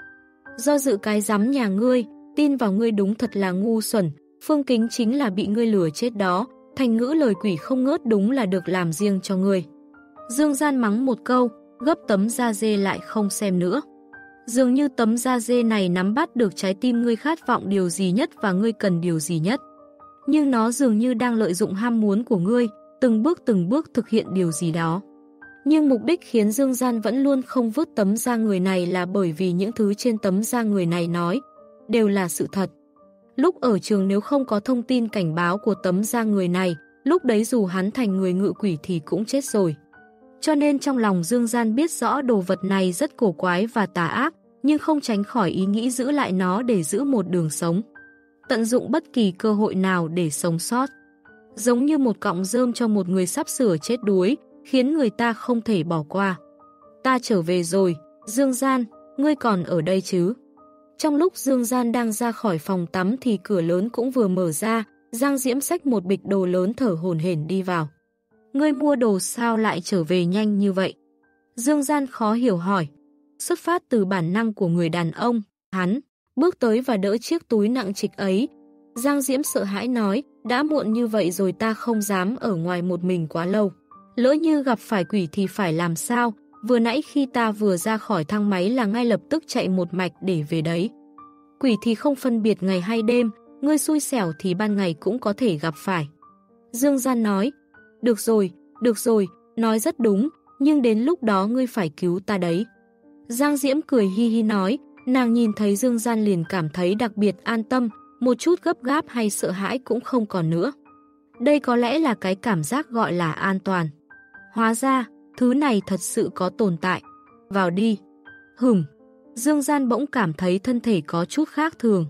Do dự cái rắm nhà ngươi, tin vào ngươi đúng thật là ngu xuẩn, phương kính chính là bị ngươi lừa chết đó, thành ngữ lời quỷ không ngớt đúng là được làm riêng cho ngươi. Dương gian mắng một câu, gấp tấm da dê lại không xem nữa. Dường như tấm da dê này nắm bắt được trái tim ngươi khát vọng điều gì nhất và ngươi cần điều gì nhất. Nhưng nó dường như đang lợi dụng ham muốn của ngươi, từng bước từng bước thực hiện điều gì đó. Nhưng mục đích khiến Dương Gian vẫn luôn không vứt tấm da người này là bởi vì những thứ trên tấm da người này nói, đều là sự thật. Lúc ở trường nếu không có thông tin cảnh báo của tấm da người này, lúc đấy dù hắn thành người ngự quỷ thì cũng chết rồi. Cho nên trong lòng Dương Gian biết rõ đồ vật này rất cổ quái và tà ác, nhưng không tránh khỏi ý nghĩ giữ lại nó để giữ một đường sống. Tận dụng bất kỳ cơ hội nào để sống sót. Giống như một cọng rơm cho một người sắp sửa chết đuối, khiến người ta không thể bỏ qua. Ta trở về rồi, Dương Gian, ngươi còn ở đây chứ? Trong lúc Dương Gian đang ra khỏi phòng tắm thì cửa lớn cũng vừa mở ra, Giang Diễm xách một bịch đồ lớn thở hồn hển đi vào. Ngươi mua đồ sao lại trở về nhanh như vậy? Dương Gian khó hiểu hỏi. Xuất phát từ bản năng của người đàn ông, hắn, bước tới và đỡ chiếc túi nặng trịch ấy. Giang Diễm sợ hãi nói, đã muộn như vậy rồi ta không dám ở ngoài một mình quá lâu. Lỡ như gặp phải quỷ thì phải làm sao, vừa nãy khi ta vừa ra khỏi thang máy là ngay lập tức chạy một mạch để về đấy. Quỷ thì không phân biệt ngày hay đêm, ngươi xui xẻo thì ban ngày cũng có thể gặp phải. Dương Gian nói, được rồi, được rồi, nói rất đúng, nhưng đến lúc đó ngươi phải cứu ta đấy. Giang Diễm cười hi hi nói, nàng nhìn thấy Dương Gian liền cảm thấy đặc biệt an tâm, một chút gấp gáp hay sợ hãi cũng không còn nữa. Đây có lẽ là cái cảm giác gọi là an toàn. Hóa ra, thứ này thật sự có tồn tại. Vào đi. Hửm. Dương Gian bỗng cảm thấy thân thể có chút khác thường.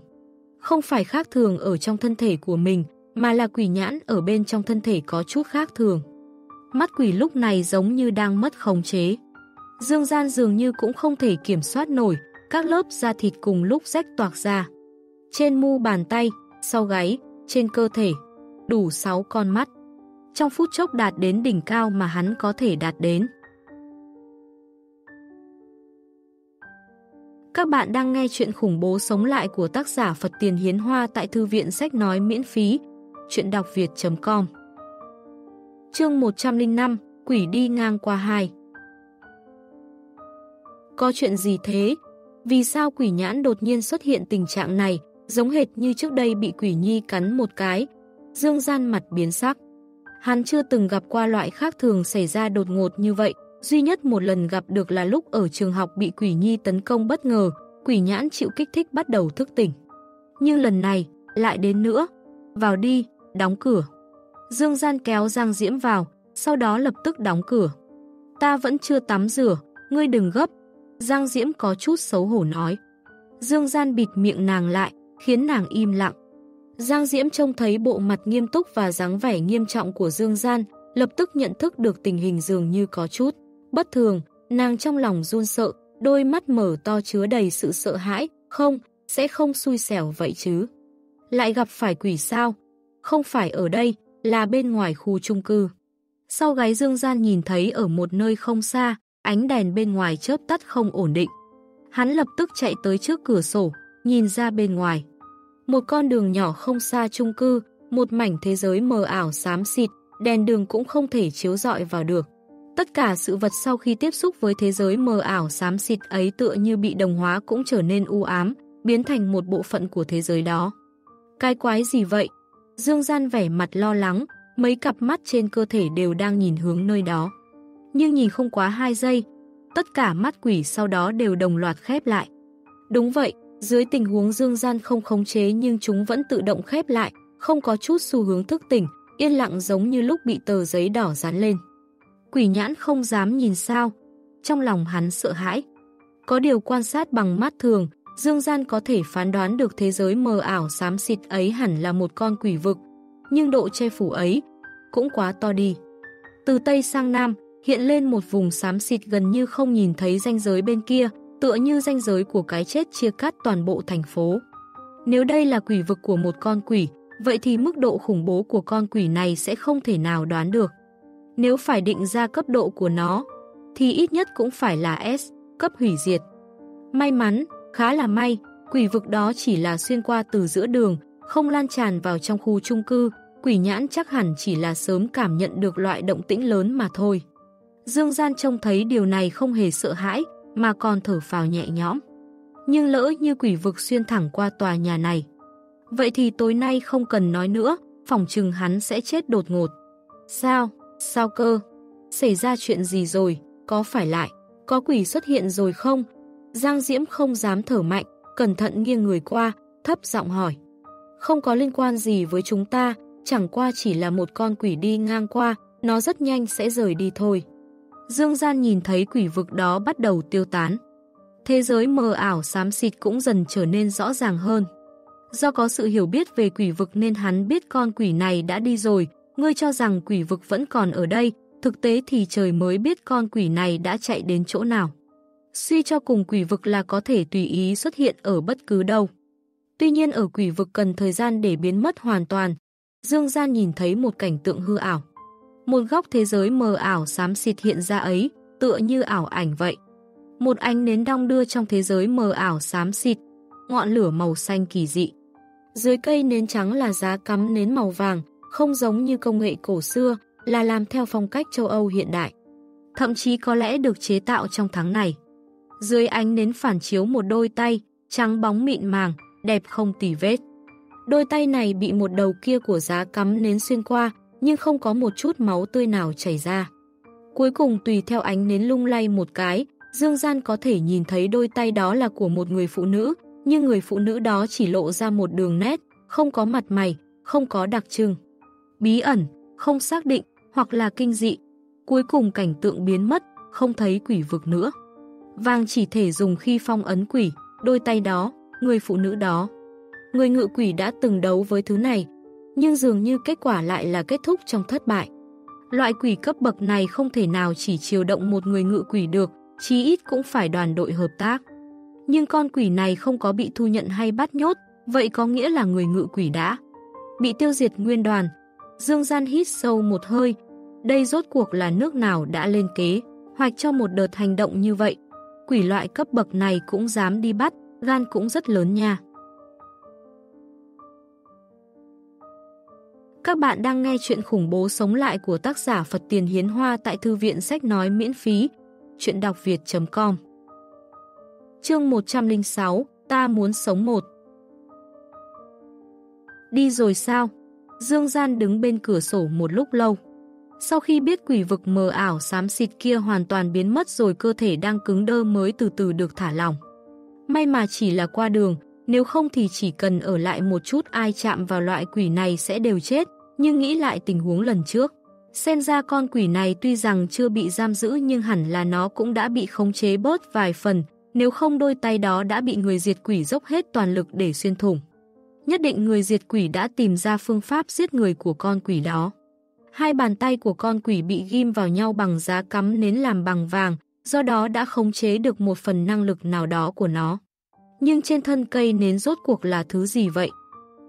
Không phải khác thường ở trong thân thể của mình, mà là quỷ nhãn ở bên trong thân thể có chút khác thường. mắt quỷ lúc này giống như đang mất khống chế. Dương gian dường như cũng không thể kiểm soát nổi, các lớp da thịt cùng lúc rách toạc ra. Trên mu bàn tay, sau gáy, trên cơ thể, đủ 6 con mắt. Trong phút chốc đạt đến đỉnh cao mà hắn có thể đạt đến. Các bạn đang nghe chuyện khủng bố sống lại của tác giả Phật Tiền Hiến Hoa tại Thư viện Sách Nói miễn phí, chuyện đọc việt.com Chương 105, Quỷ đi ngang qua hai có chuyện gì thế? Vì sao quỷ nhãn đột nhiên xuất hiện tình trạng này, giống hệt như trước đây bị quỷ nhi cắn một cái? Dương gian mặt biến sắc. Hắn chưa từng gặp qua loại khác thường xảy ra đột ngột như vậy, duy nhất một lần gặp được là lúc ở trường học bị quỷ nhi tấn công bất ngờ, quỷ nhãn chịu kích thích bắt đầu thức tỉnh. Nhưng lần này, lại đến nữa. Vào đi, đóng cửa. Dương gian kéo Giang Diễm vào, sau đó lập tức đóng cửa. Ta vẫn chưa tắm rửa, ngươi đừng gấp. Giang Diễm có chút xấu hổ nói. Dương gian bịt miệng nàng lại, khiến nàng im lặng. Giang Diễm trông thấy bộ mặt nghiêm túc và dáng vẻ nghiêm trọng của Dương Gian, lập tức nhận thức được tình hình dường như có chút. Bất thường, nàng trong lòng run sợ, đôi mắt mở to chứa đầy sự sợ hãi, không, sẽ không xui xẻo vậy chứ. Lại gặp phải quỷ sao? Không phải ở đây, là bên ngoài khu chung cư. Sau gái Dương Gian nhìn thấy ở một nơi không xa, ánh đèn bên ngoài chớp tắt không ổn định. Hắn lập tức chạy tới trước cửa sổ, nhìn ra bên ngoài. Một con đường nhỏ không xa chung cư, một mảnh thế giới mờ ảo xám xịt, đèn đường cũng không thể chiếu rọi vào được. Tất cả sự vật sau khi tiếp xúc với thế giới mờ ảo xám xịt ấy tựa như bị đồng hóa cũng trở nên u ám, biến thành một bộ phận của thế giới đó. Cái quái gì vậy? Dương Gian vẻ mặt lo lắng, mấy cặp mắt trên cơ thể đều đang nhìn hướng nơi đó. Nhưng nhìn không quá 2 giây, tất cả mắt quỷ sau đó đều đồng loạt khép lại. Đúng vậy, dưới tình huống Dương Gian không khống chế nhưng chúng vẫn tự động khép lại, không có chút xu hướng thức tỉnh, yên lặng giống như lúc bị tờ giấy đỏ dán lên. Quỷ nhãn không dám nhìn sao, trong lòng hắn sợ hãi. Có điều quan sát bằng mắt thường, Dương Gian có thể phán đoán được thế giới mờ ảo xám xịt ấy hẳn là một con quỷ vực, nhưng độ che phủ ấy cũng quá to đi. Từ Tây sang Nam, hiện lên một vùng xám xịt gần như không nhìn thấy ranh giới bên kia, tựa như ranh giới của cái chết chia cắt toàn bộ thành phố. Nếu đây là quỷ vực của một con quỷ, vậy thì mức độ khủng bố của con quỷ này sẽ không thể nào đoán được. Nếu phải định ra cấp độ của nó, thì ít nhất cũng phải là S, cấp hủy diệt. May mắn, khá là may, quỷ vực đó chỉ là xuyên qua từ giữa đường, không lan tràn vào trong khu chung cư, quỷ nhãn chắc hẳn chỉ là sớm cảm nhận được loại động tĩnh lớn mà thôi. Dương Gian trông thấy điều này không hề sợ hãi, mà còn thở phào nhẹ nhõm. Nhưng lỡ như quỷ vực xuyên thẳng qua tòa nhà này. Vậy thì tối nay không cần nói nữa, phòng trừng hắn sẽ chết đột ngột. Sao? Sao cơ? Xảy ra chuyện gì rồi? Có phải lại? Có quỷ xuất hiện rồi không? Giang Diễm không dám thở mạnh, cẩn thận nghiêng người qua, thấp giọng hỏi. Không có liên quan gì với chúng ta, chẳng qua chỉ là một con quỷ đi ngang qua, nó rất nhanh sẽ rời đi thôi. Dương Gian nhìn thấy quỷ vực đó bắt đầu tiêu tán. Thế giới mờ ảo xám xịt cũng dần trở nên rõ ràng hơn. Do có sự hiểu biết về quỷ vực nên hắn biết con quỷ này đã đi rồi, ngươi cho rằng quỷ vực vẫn còn ở đây, thực tế thì trời mới biết con quỷ này đã chạy đến chỗ nào. Suy cho cùng quỷ vực là có thể tùy ý xuất hiện ở bất cứ đâu. Tuy nhiên ở quỷ vực cần thời gian để biến mất hoàn toàn. Dương Gian nhìn thấy một cảnh tượng hư ảo. Một góc thế giới mờ ảo xám xịt hiện ra ấy, tựa như ảo ảnh vậy. Một ánh nến đong đưa trong thế giới mờ ảo xám xịt, ngọn lửa màu xanh kỳ dị. Dưới cây nến trắng là giá cắm nến màu vàng, không giống như công nghệ cổ xưa, là làm theo phong cách châu Âu hiện đại. Thậm chí có lẽ được chế tạo trong tháng này. Dưới ánh nến phản chiếu một đôi tay, trắng bóng mịn màng, đẹp không tỉ vết. Đôi tay này bị một đầu kia của giá cắm nến xuyên qua, nhưng không có một chút máu tươi nào chảy ra. Cuối cùng tùy theo ánh nến lung lay một cái, Dương Gian có thể nhìn thấy đôi tay đó là của một người phụ nữ, nhưng người phụ nữ đó chỉ lộ ra một đường nét, không có mặt mày, không có đặc trưng. Bí ẩn, không xác định, hoặc là kinh dị. Cuối cùng cảnh tượng biến mất, không thấy quỷ vực nữa. Vàng chỉ thể dùng khi phong ấn quỷ, đôi tay đó, người phụ nữ đó. Người ngự quỷ đã từng đấu với thứ này, nhưng dường như kết quả lại là kết thúc trong thất bại. Loại quỷ cấp bậc này không thể nào chỉ chiều động một người ngự quỷ được, chí ít cũng phải đoàn đội hợp tác. Nhưng con quỷ này không có bị thu nhận hay bắt nhốt, vậy có nghĩa là người ngự quỷ đã bị tiêu diệt nguyên đoàn. Dương Gian hít sâu một hơi, đây rốt cuộc là nước nào đã lên kế, hoạch cho một đợt hành động như vậy. Quỷ loại cấp bậc này cũng dám đi bắt, gan cũng rất lớn nha. Các bạn đang nghe chuyện khủng bố sống lại của tác giả Phật Tiền Hiến Hoa tại Thư viện Sách Nói miễn phí, chuyện đọc việt.com Chương 106, Ta muốn sống một Đi rồi sao? Dương Gian đứng bên cửa sổ một lúc lâu. Sau khi biết quỷ vực mờ ảo xám xịt kia hoàn toàn biến mất rồi cơ thể đang cứng đơ mới từ từ được thả lỏng. May mà chỉ là qua đường, nếu không thì chỉ cần ở lại một chút ai chạm vào loại quỷ này sẽ đều chết, nhưng nghĩ lại tình huống lần trước. Xem ra con quỷ này tuy rằng chưa bị giam giữ nhưng hẳn là nó cũng đã bị khống chế bớt vài phần, nếu không đôi tay đó đã bị người diệt quỷ dốc hết toàn lực để xuyên thủng. Nhất định người diệt quỷ đã tìm ra phương pháp giết người của con quỷ đó. Hai bàn tay của con quỷ bị ghim vào nhau bằng giá cắm nến làm bằng vàng, do đó đã khống chế được một phần năng lực nào đó của nó. Nhưng trên thân cây nến rốt cuộc là thứ gì vậy?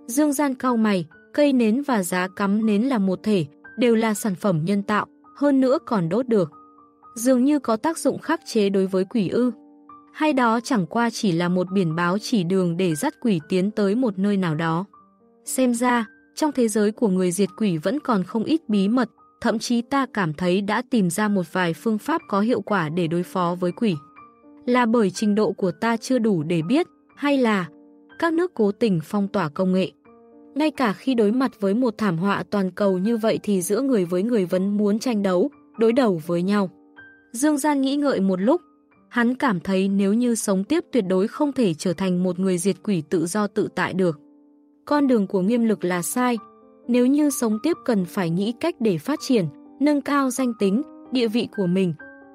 Dương gian cao mày, cây nến và giá cắm nến là một thể, đều là sản phẩm nhân tạo, hơn nữa còn đốt được. Dường như có tác dụng khắc chế đối với quỷ ư. Hay đó chẳng qua chỉ là một biển báo chỉ đường để dắt quỷ tiến tới một nơi nào đó. Xem ra, trong thế giới của người diệt quỷ vẫn còn không ít bí mật, thậm chí ta cảm thấy đã tìm ra một vài phương pháp có hiệu quả để đối phó với quỷ. Là bởi trình độ của ta chưa đủ để biết, hay là các nước cố tình phong tỏa công nghệ. Ngay cả khi đối mặt với một thảm họa toàn cầu như vậy thì giữa người với người vẫn muốn tranh đấu, đối đầu với nhau. Dương Gian nghĩ ngợi một lúc, hắn cảm thấy nếu như sống tiếp tuyệt đối không thể trở thành một người diệt quỷ tự do tự tại được. Con đường của nghiêm lực là sai, nếu như sống tiếp cần phải nghĩ cách để phát triển, nâng cao danh tính, địa vị của mình,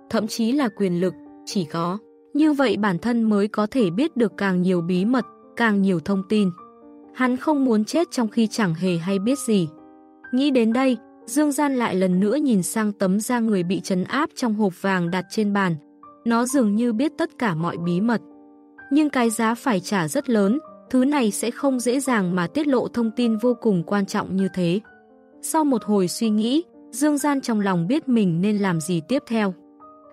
thậm chí là quyền lực, chỉ có. Như vậy bản thân mới có thể biết được càng nhiều bí mật, càng nhiều thông tin. Hắn không muốn chết trong khi chẳng hề hay biết gì. Nghĩ đến đây, Dương Gian lại lần nữa nhìn sang tấm da người bị trấn áp trong hộp vàng đặt trên bàn. Nó dường như biết tất cả mọi bí mật. Nhưng cái giá phải trả rất lớn, thứ này sẽ không dễ dàng mà tiết lộ thông tin vô cùng quan trọng như thế. Sau một hồi suy nghĩ, Dương Gian trong lòng biết mình nên làm gì tiếp theo.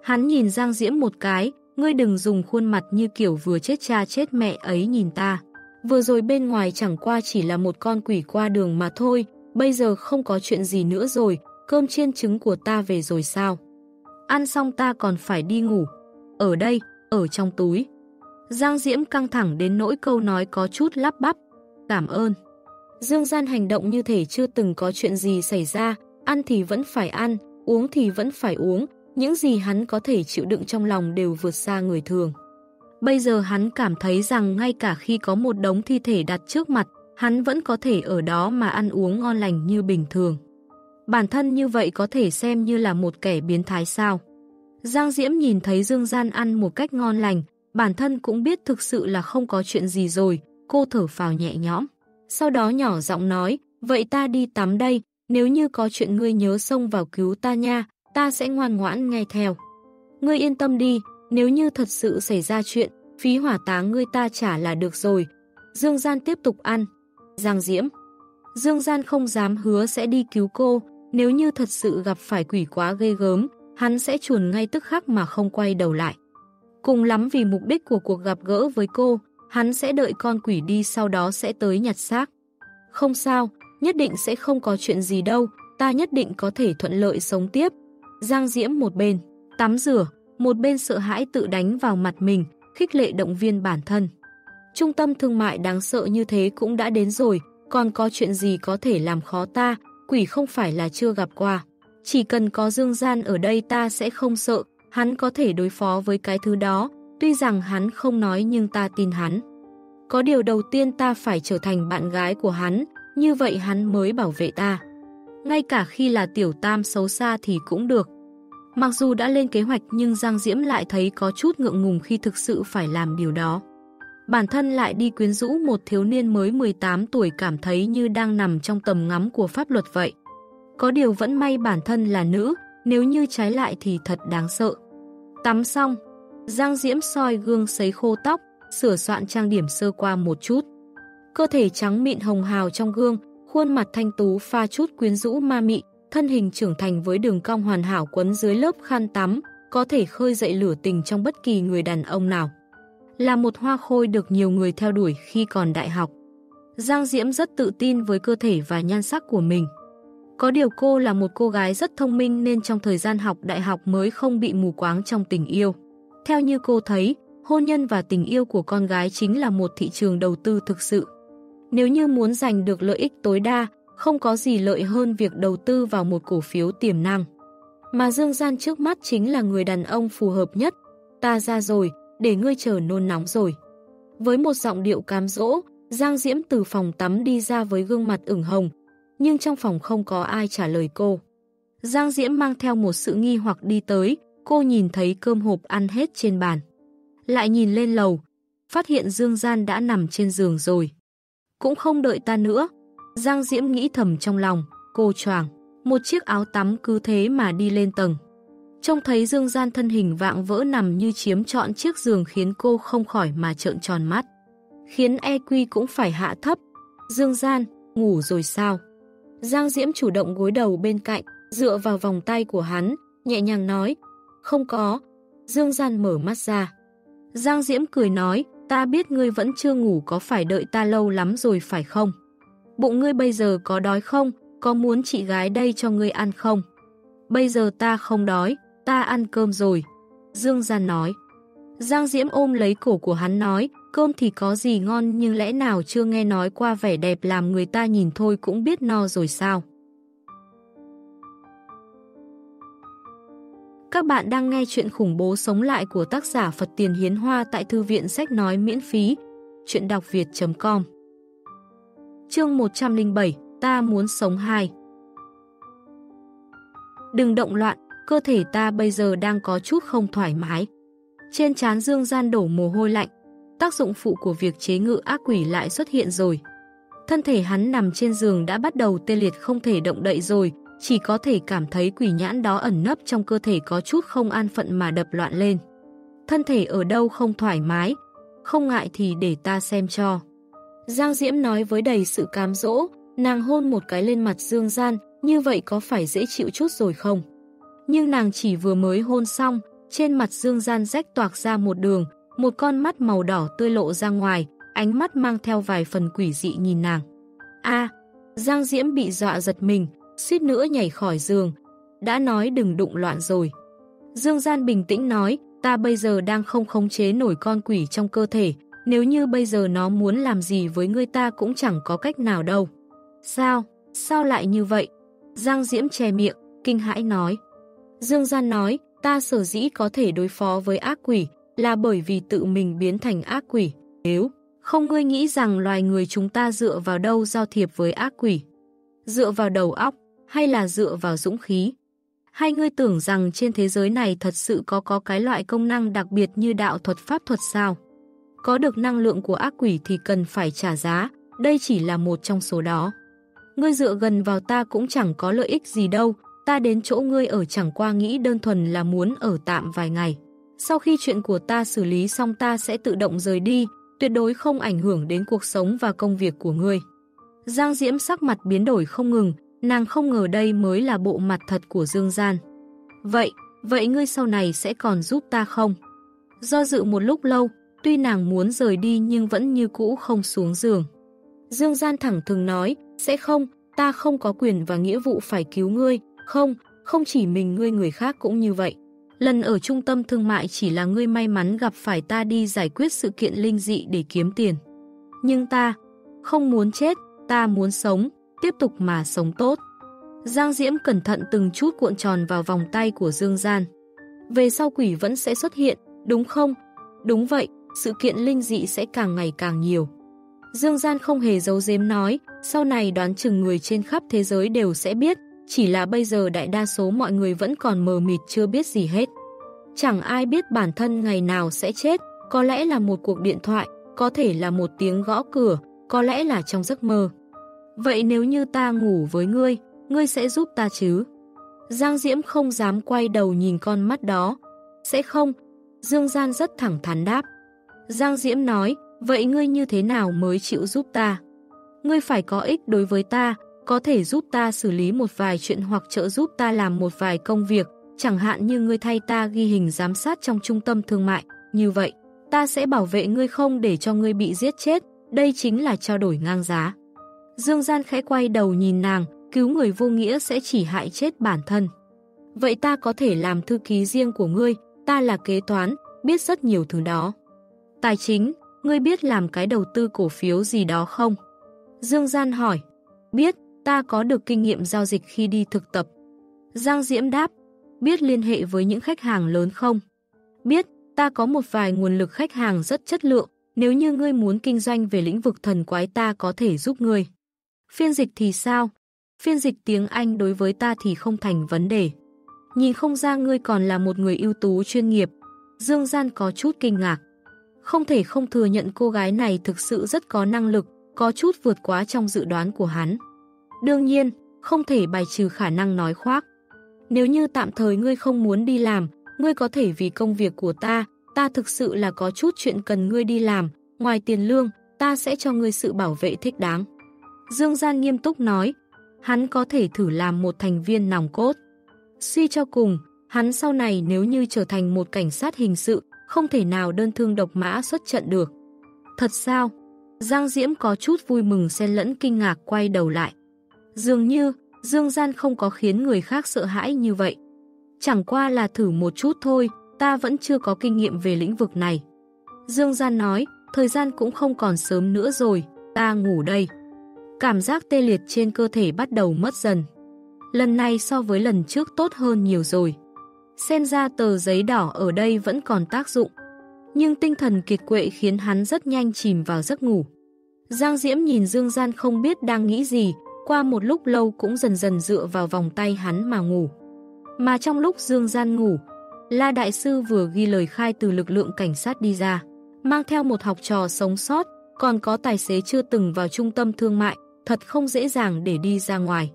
Hắn nhìn Giang Diễm một cái, ngươi đừng dùng khuôn mặt như kiểu vừa chết cha chết mẹ ấy nhìn ta. Vừa rồi bên ngoài chẳng qua chỉ là một con quỷ qua đường mà thôi, bây giờ không có chuyện gì nữa rồi, cơm chiên trứng của ta về rồi sao? Ăn xong ta còn phải đi ngủ. Ở đây, ở trong túi. Giang Diễm căng thẳng đến nỗi câu nói có chút lắp bắp. Cảm ơn. Dương Gian hành động như thể chưa từng có chuyện gì xảy ra, ăn thì vẫn phải ăn, uống thì vẫn phải uống, những gì hắn có thể chịu đựng trong lòng đều vượt xa người thường. Bây giờ hắn cảm thấy rằng ngay cả khi có một đống thi thể đặt trước mặt, hắn vẫn có thể ở đó mà ăn uống ngon lành như bình thường. Bản thân như vậy có thể xem như là một kẻ biến thái sao. Giang Diễm nhìn thấy Dương Gian ăn một cách ngon lành, bản thân cũng biết thực sự là không có chuyện gì rồi, cô thở phào nhẹ nhõm. Sau đó nhỏ giọng nói, vậy ta đi tắm đây, nếu như có chuyện ngươi nhớ xông vào cứu ta nha, ta sẽ ngoan ngoãn nghe theo. Ngươi yên tâm đi, nếu như thật sự xảy ra chuyện, phí hỏa táng ngươi ta trả là được rồi. Dương Gian tiếp tục ăn. Giang Diễm. Dương Gian không dám hứa sẽ đi cứu cô, nếu như thật sự gặp phải quỷ quá ghê gớm, hắn sẽ chuồn ngay tức khắc mà không quay đầu lại. Cùng lắm vì mục đích của cuộc gặp gỡ với cô, hắn sẽ đợi con quỷ đi sau đó sẽ tới nhặt xác. Không sao, nhất định sẽ không có chuyện gì đâu, ta nhất định có thể thuận lợi sống tiếp. Giang Diễm một bên, tắm rửa, một bên sợ hãi tự đánh vào mặt mình, khích lệ động viên bản thân. Trung tâm thương mại đáng sợ như thế cũng đã đến rồi, còn có chuyện gì có thể làm khó ta, quỷ không phải là chưa gặp qua. Chỉ cần có dương gian ở đây ta sẽ không sợ, hắn có thể đối phó với cái thứ đó, tuy rằng hắn không nói nhưng ta tin hắn. Có điều đầu tiên ta phải trở thành bạn gái của hắn, như vậy hắn mới bảo vệ ta. Ngay cả khi là tiểu tam xấu xa thì cũng được. Mặc dù đã lên kế hoạch nhưng Giang Diễm lại thấy có chút ngượng ngùng khi thực sự phải làm điều đó. Bản thân lại đi quyến rũ một thiếu niên mới 18 tuổi cảm thấy như đang nằm trong tầm ngắm của pháp luật vậy. Có điều vẫn may bản thân là nữ, nếu như trái lại thì thật đáng sợ. Tắm xong, Giang Diễm soi gương sấy khô tóc, sửa soạn trang điểm sơ qua một chút. Cơ thể trắng mịn hồng hào trong gương, khuôn mặt thanh tú pha chút quyến rũ ma mị, thân hình trưởng thành với đường cong hoàn hảo quấn dưới lớp khăn tắm, có thể khơi dậy lửa tình trong bất kỳ người đàn ông nào. Là một hoa khôi được nhiều người theo đuổi khi còn đại học. Giang Diễm rất tự tin với cơ thể và nhan sắc của mình. Có điều cô là một cô gái rất thông minh nên trong thời gian học đại học mới không bị mù quáng trong tình yêu. Theo như cô thấy, hôn nhân và tình yêu của con gái chính là một thị trường đầu tư thực sự. Nếu như muốn giành được lợi ích tối đa, không có gì lợi hơn việc đầu tư vào một cổ phiếu tiềm năng. Mà Dương Gian trước mắt chính là người đàn ông phù hợp nhất. Ta ra rồi, để ngươi chờ nôn nóng rồi. Với một giọng điệu cám dỗ, Giang Diễm từ phòng tắm đi ra với gương mặt ửng hồng, nhưng trong phòng không có ai trả lời cô. Giang Diễm mang theo một sự nghi hoặc đi tới, cô nhìn thấy cơm hộp ăn hết trên bàn. Lại nhìn lên lầu, phát hiện Dương Gian đã nằm trên giường rồi. Cũng không đợi ta nữa. Giang Diễm nghĩ thầm trong lòng, cô choàng một chiếc áo tắm cứ thế mà đi lên tầng. Trông thấy Dương Gian thân hình vạng vỡ nằm như chiếm trọn chiếc giường khiến cô không khỏi mà trợn tròn mắt. Khiến EQ cũng phải hạ thấp. Dương Gian, ngủ rồi sao? Giang Diễm chủ động gối đầu bên cạnh, dựa vào vòng tay của hắn, nhẹ nhàng nói, không có. Dương Gian mở mắt ra. Giang Diễm cười nói, ta biết ngươi vẫn chưa ngủ có phải đợi ta lâu lắm rồi phải không? Bụng ngươi bây giờ có đói không? Có muốn chị gái đây cho ngươi ăn không? Bây giờ ta không đói, ta ăn cơm rồi. Dương Gian nói. Giang Diễm ôm lấy cổ của hắn nói, cơm thì có gì ngon nhưng lẽ nào chưa nghe nói qua vẻ đẹp làm người ta nhìn thôi cũng biết no rồi sao? Các bạn đang nghe chuyện khủng bố sống lại của tác giả Phật Tiền Hiến Hoa tại Thư viện Sách Nói miễn phí. Chuyện đọc việt.com Chương 107 Ta muốn sống 2 Đừng động loạn, cơ thể ta bây giờ đang có chút không thoải mái. Trên trán Dương Gian đổ mồ hôi lạnh, tác dụng phụ của việc chế ngự ác quỷ lại xuất hiện rồi. Thân thể hắn nằm trên giường đã bắt đầu tê liệt không thể động đậy rồi, chỉ có thể cảm thấy quỷ nhãn đó ẩn nấp trong cơ thể có chút không an phận mà đập loạn lên. Thân thể ở đâu không thoải mái, không ngại thì để ta xem cho. Giang Diễm nói với đầy sự cám dỗ, nàng hôn một cái lên mặt Dương Gian, như vậy có phải dễ chịu chút rồi không? Nhưng nàng chỉ vừa mới hôn xong, trên mặt Dương Gian rách toạc ra một đường, một con mắt màu đỏ tươi lộ ra ngoài, ánh mắt mang theo vài phần quỷ dị nhìn nàng. a Giang Diễm bị dọa giật mình, suýt nữa nhảy khỏi giường. Đã nói đừng đụng loạn rồi. Dương Gian bình tĩnh nói, ta bây giờ đang không khống chế nổi con quỷ trong cơ thể, nếu như bây giờ nó muốn làm gì với người ta cũng chẳng có cách nào đâu. Sao? Sao lại như vậy? Giang Diễm che miệng, kinh hãi nói. Dương Gian nói, ta sở dĩ có thể đối phó với ác quỷ là bởi vì tự mình biến thành ác quỷ. Nếu không ngươi nghĩ rằng loài người chúng ta dựa vào đâu giao thiệp với ác quỷ? Dựa vào đầu óc hay là dựa vào dũng khí? Hay ngươi tưởng rằng trên thế giới này thật sự có có cái loại công năng đặc biệt như đạo thuật pháp thuật sao? Có được năng lượng của ác quỷ thì cần phải trả giá, đây chỉ là một trong số đó. Ngươi dựa gần vào ta cũng chẳng có lợi ích gì đâu, ta đến chỗ ngươi ở chẳng qua nghĩ đơn thuần là muốn ở tạm vài ngày. Sau khi chuyện của ta xử lý xong ta sẽ tự động rời đi, tuyệt đối không ảnh hưởng đến cuộc sống và công việc của ngươi. Giang Diễm sắc mặt biến đổi không ngừng, nàng không ngờ đây mới là bộ mặt thật của Dương Gian. Vậy, vậy ngươi sau này sẽ còn giúp ta không? Do dự một lúc lâu, tuy nàng muốn rời đi nhưng vẫn như cũ không xuống giường. Dương Gian thẳng thừng nói, sẽ không, ta không có quyền và nghĩa vụ phải cứu ngươi, không, không chỉ mình ngươi người khác cũng như vậy. Lần ở trung tâm thương mại chỉ là ngươi may mắn gặp phải ta đi giải quyết sự kiện linh dị để kiếm tiền. Nhưng ta không muốn chết, ta muốn sống, tiếp tục mà sống tốt. Giang Diễm cẩn thận từng chút cuộn tròn vào vòng tay của Dương Gian. Về sau quỷ vẫn sẽ xuất hiện, đúng không? Đúng vậy, sự kiện linh dị sẽ càng ngày càng nhiều. Dương Gian không hề giấu giếm nói, sau này đoán chừng người trên khắp thế giới đều sẽ biết, chỉ là bây giờ đại đa số mọi người vẫn còn mờ mịt chưa biết gì hết. Chẳng ai biết bản thân ngày nào sẽ chết, có lẽ là một cuộc điện thoại, có thể là một tiếng gõ cửa, có lẽ là trong giấc mơ. Vậy nếu như ta ngủ với ngươi, ngươi sẽ giúp ta chứ? Giang Diễm không dám quay đầu nhìn con mắt đó. Sẽ không. Dương Gian rất thẳng thắn đáp. Giang Diễm nói, vậy ngươi như thế nào mới chịu giúp ta? Ngươi phải có ích đối với ta, có thể giúp ta xử lý một vài chuyện hoặc trợ giúp ta làm một vài công việc, chẳng hạn như ngươi thay ta ghi hình giám sát trong trung tâm thương mại. Như vậy, ta sẽ bảo vệ ngươi không để cho ngươi bị giết chết, đây chính là trao đổi ngang giá. Dương Gian khẽ quay đầu nhìn nàng, cứu người vô nghĩa sẽ chỉ hại chết bản thân. Vậy ta có thể làm thư ký riêng của ngươi, ta là kế toán, biết rất nhiều thứ đó. Tài chính, ngươi biết làm cái đầu tư cổ phiếu gì đó không? Dương Gian hỏi, biết, ta có được kinh nghiệm giao dịch khi đi thực tập. Giang Diễm đáp, biết liên hệ với những khách hàng lớn không? Biết, ta có một vài nguồn lực khách hàng rất chất lượng, nếu như ngươi muốn kinh doanh về lĩnh vực thần quái ta có thể giúp ngươi. Phiên dịch thì sao? Phiên dịch tiếng Anh đối với ta thì không thành vấn đề. Nhìn không ra ngươi còn là một người ưu tú chuyên nghiệp. Dương Gian có chút kinh ngạc. Không thể không thừa nhận cô gái này thực sự rất có năng lực, có chút vượt quá trong dự đoán của hắn. Đương nhiên, không thể bài trừ khả năng nói khoác. Nếu như tạm thời ngươi không muốn đi làm, ngươi có thể vì công việc của ta, ta thực sự là có chút chuyện cần ngươi đi làm, ngoài tiền lương, ta sẽ cho ngươi sự bảo vệ thích đáng. Dương Gian nghiêm túc nói, hắn có thể thử làm một thành viên nòng cốt. Suy cho cùng, hắn sau này nếu như trở thành một cảnh sát hình sự, không thể nào đơn thương độc mã xuất trận được. Thật sao? Giang Diễm có chút vui mừng xen lẫn kinh ngạc quay đầu lại. Dường như, Dương Gian không có khiến người khác sợ hãi như vậy. Chẳng qua là thử một chút thôi, ta vẫn chưa có kinh nghiệm về lĩnh vực này. Dương Gian nói, thời gian cũng không còn sớm nữa rồi, ta ngủ đây. Cảm giác tê liệt trên cơ thể bắt đầu mất dần. Lần này so với lần trước tốt hơn nhiều rồi. Xem ra tờ giấy đỏ ở đây vẫn còn tác dụng. Nhưng tinh thần kiệt quệ khiến hắn rất nhanh chìm vào giấc ngủ. Giang Diễm nhìn Dương Gian không biết đang nghĩ gì, qua một lúc lâu cũng dần dần dựa vào vòng tay hắn mà ngủ. Mà trong lúc Dương Gian ngủ, La Đại Sư vừa ghi lời khai từ lực lượng cảnh sát đi ra, mang theo một học trò sống sót, còn có tài xế chưa từng vào trung tâm thương mại, thật không dễ dàng để đi ra ngoài.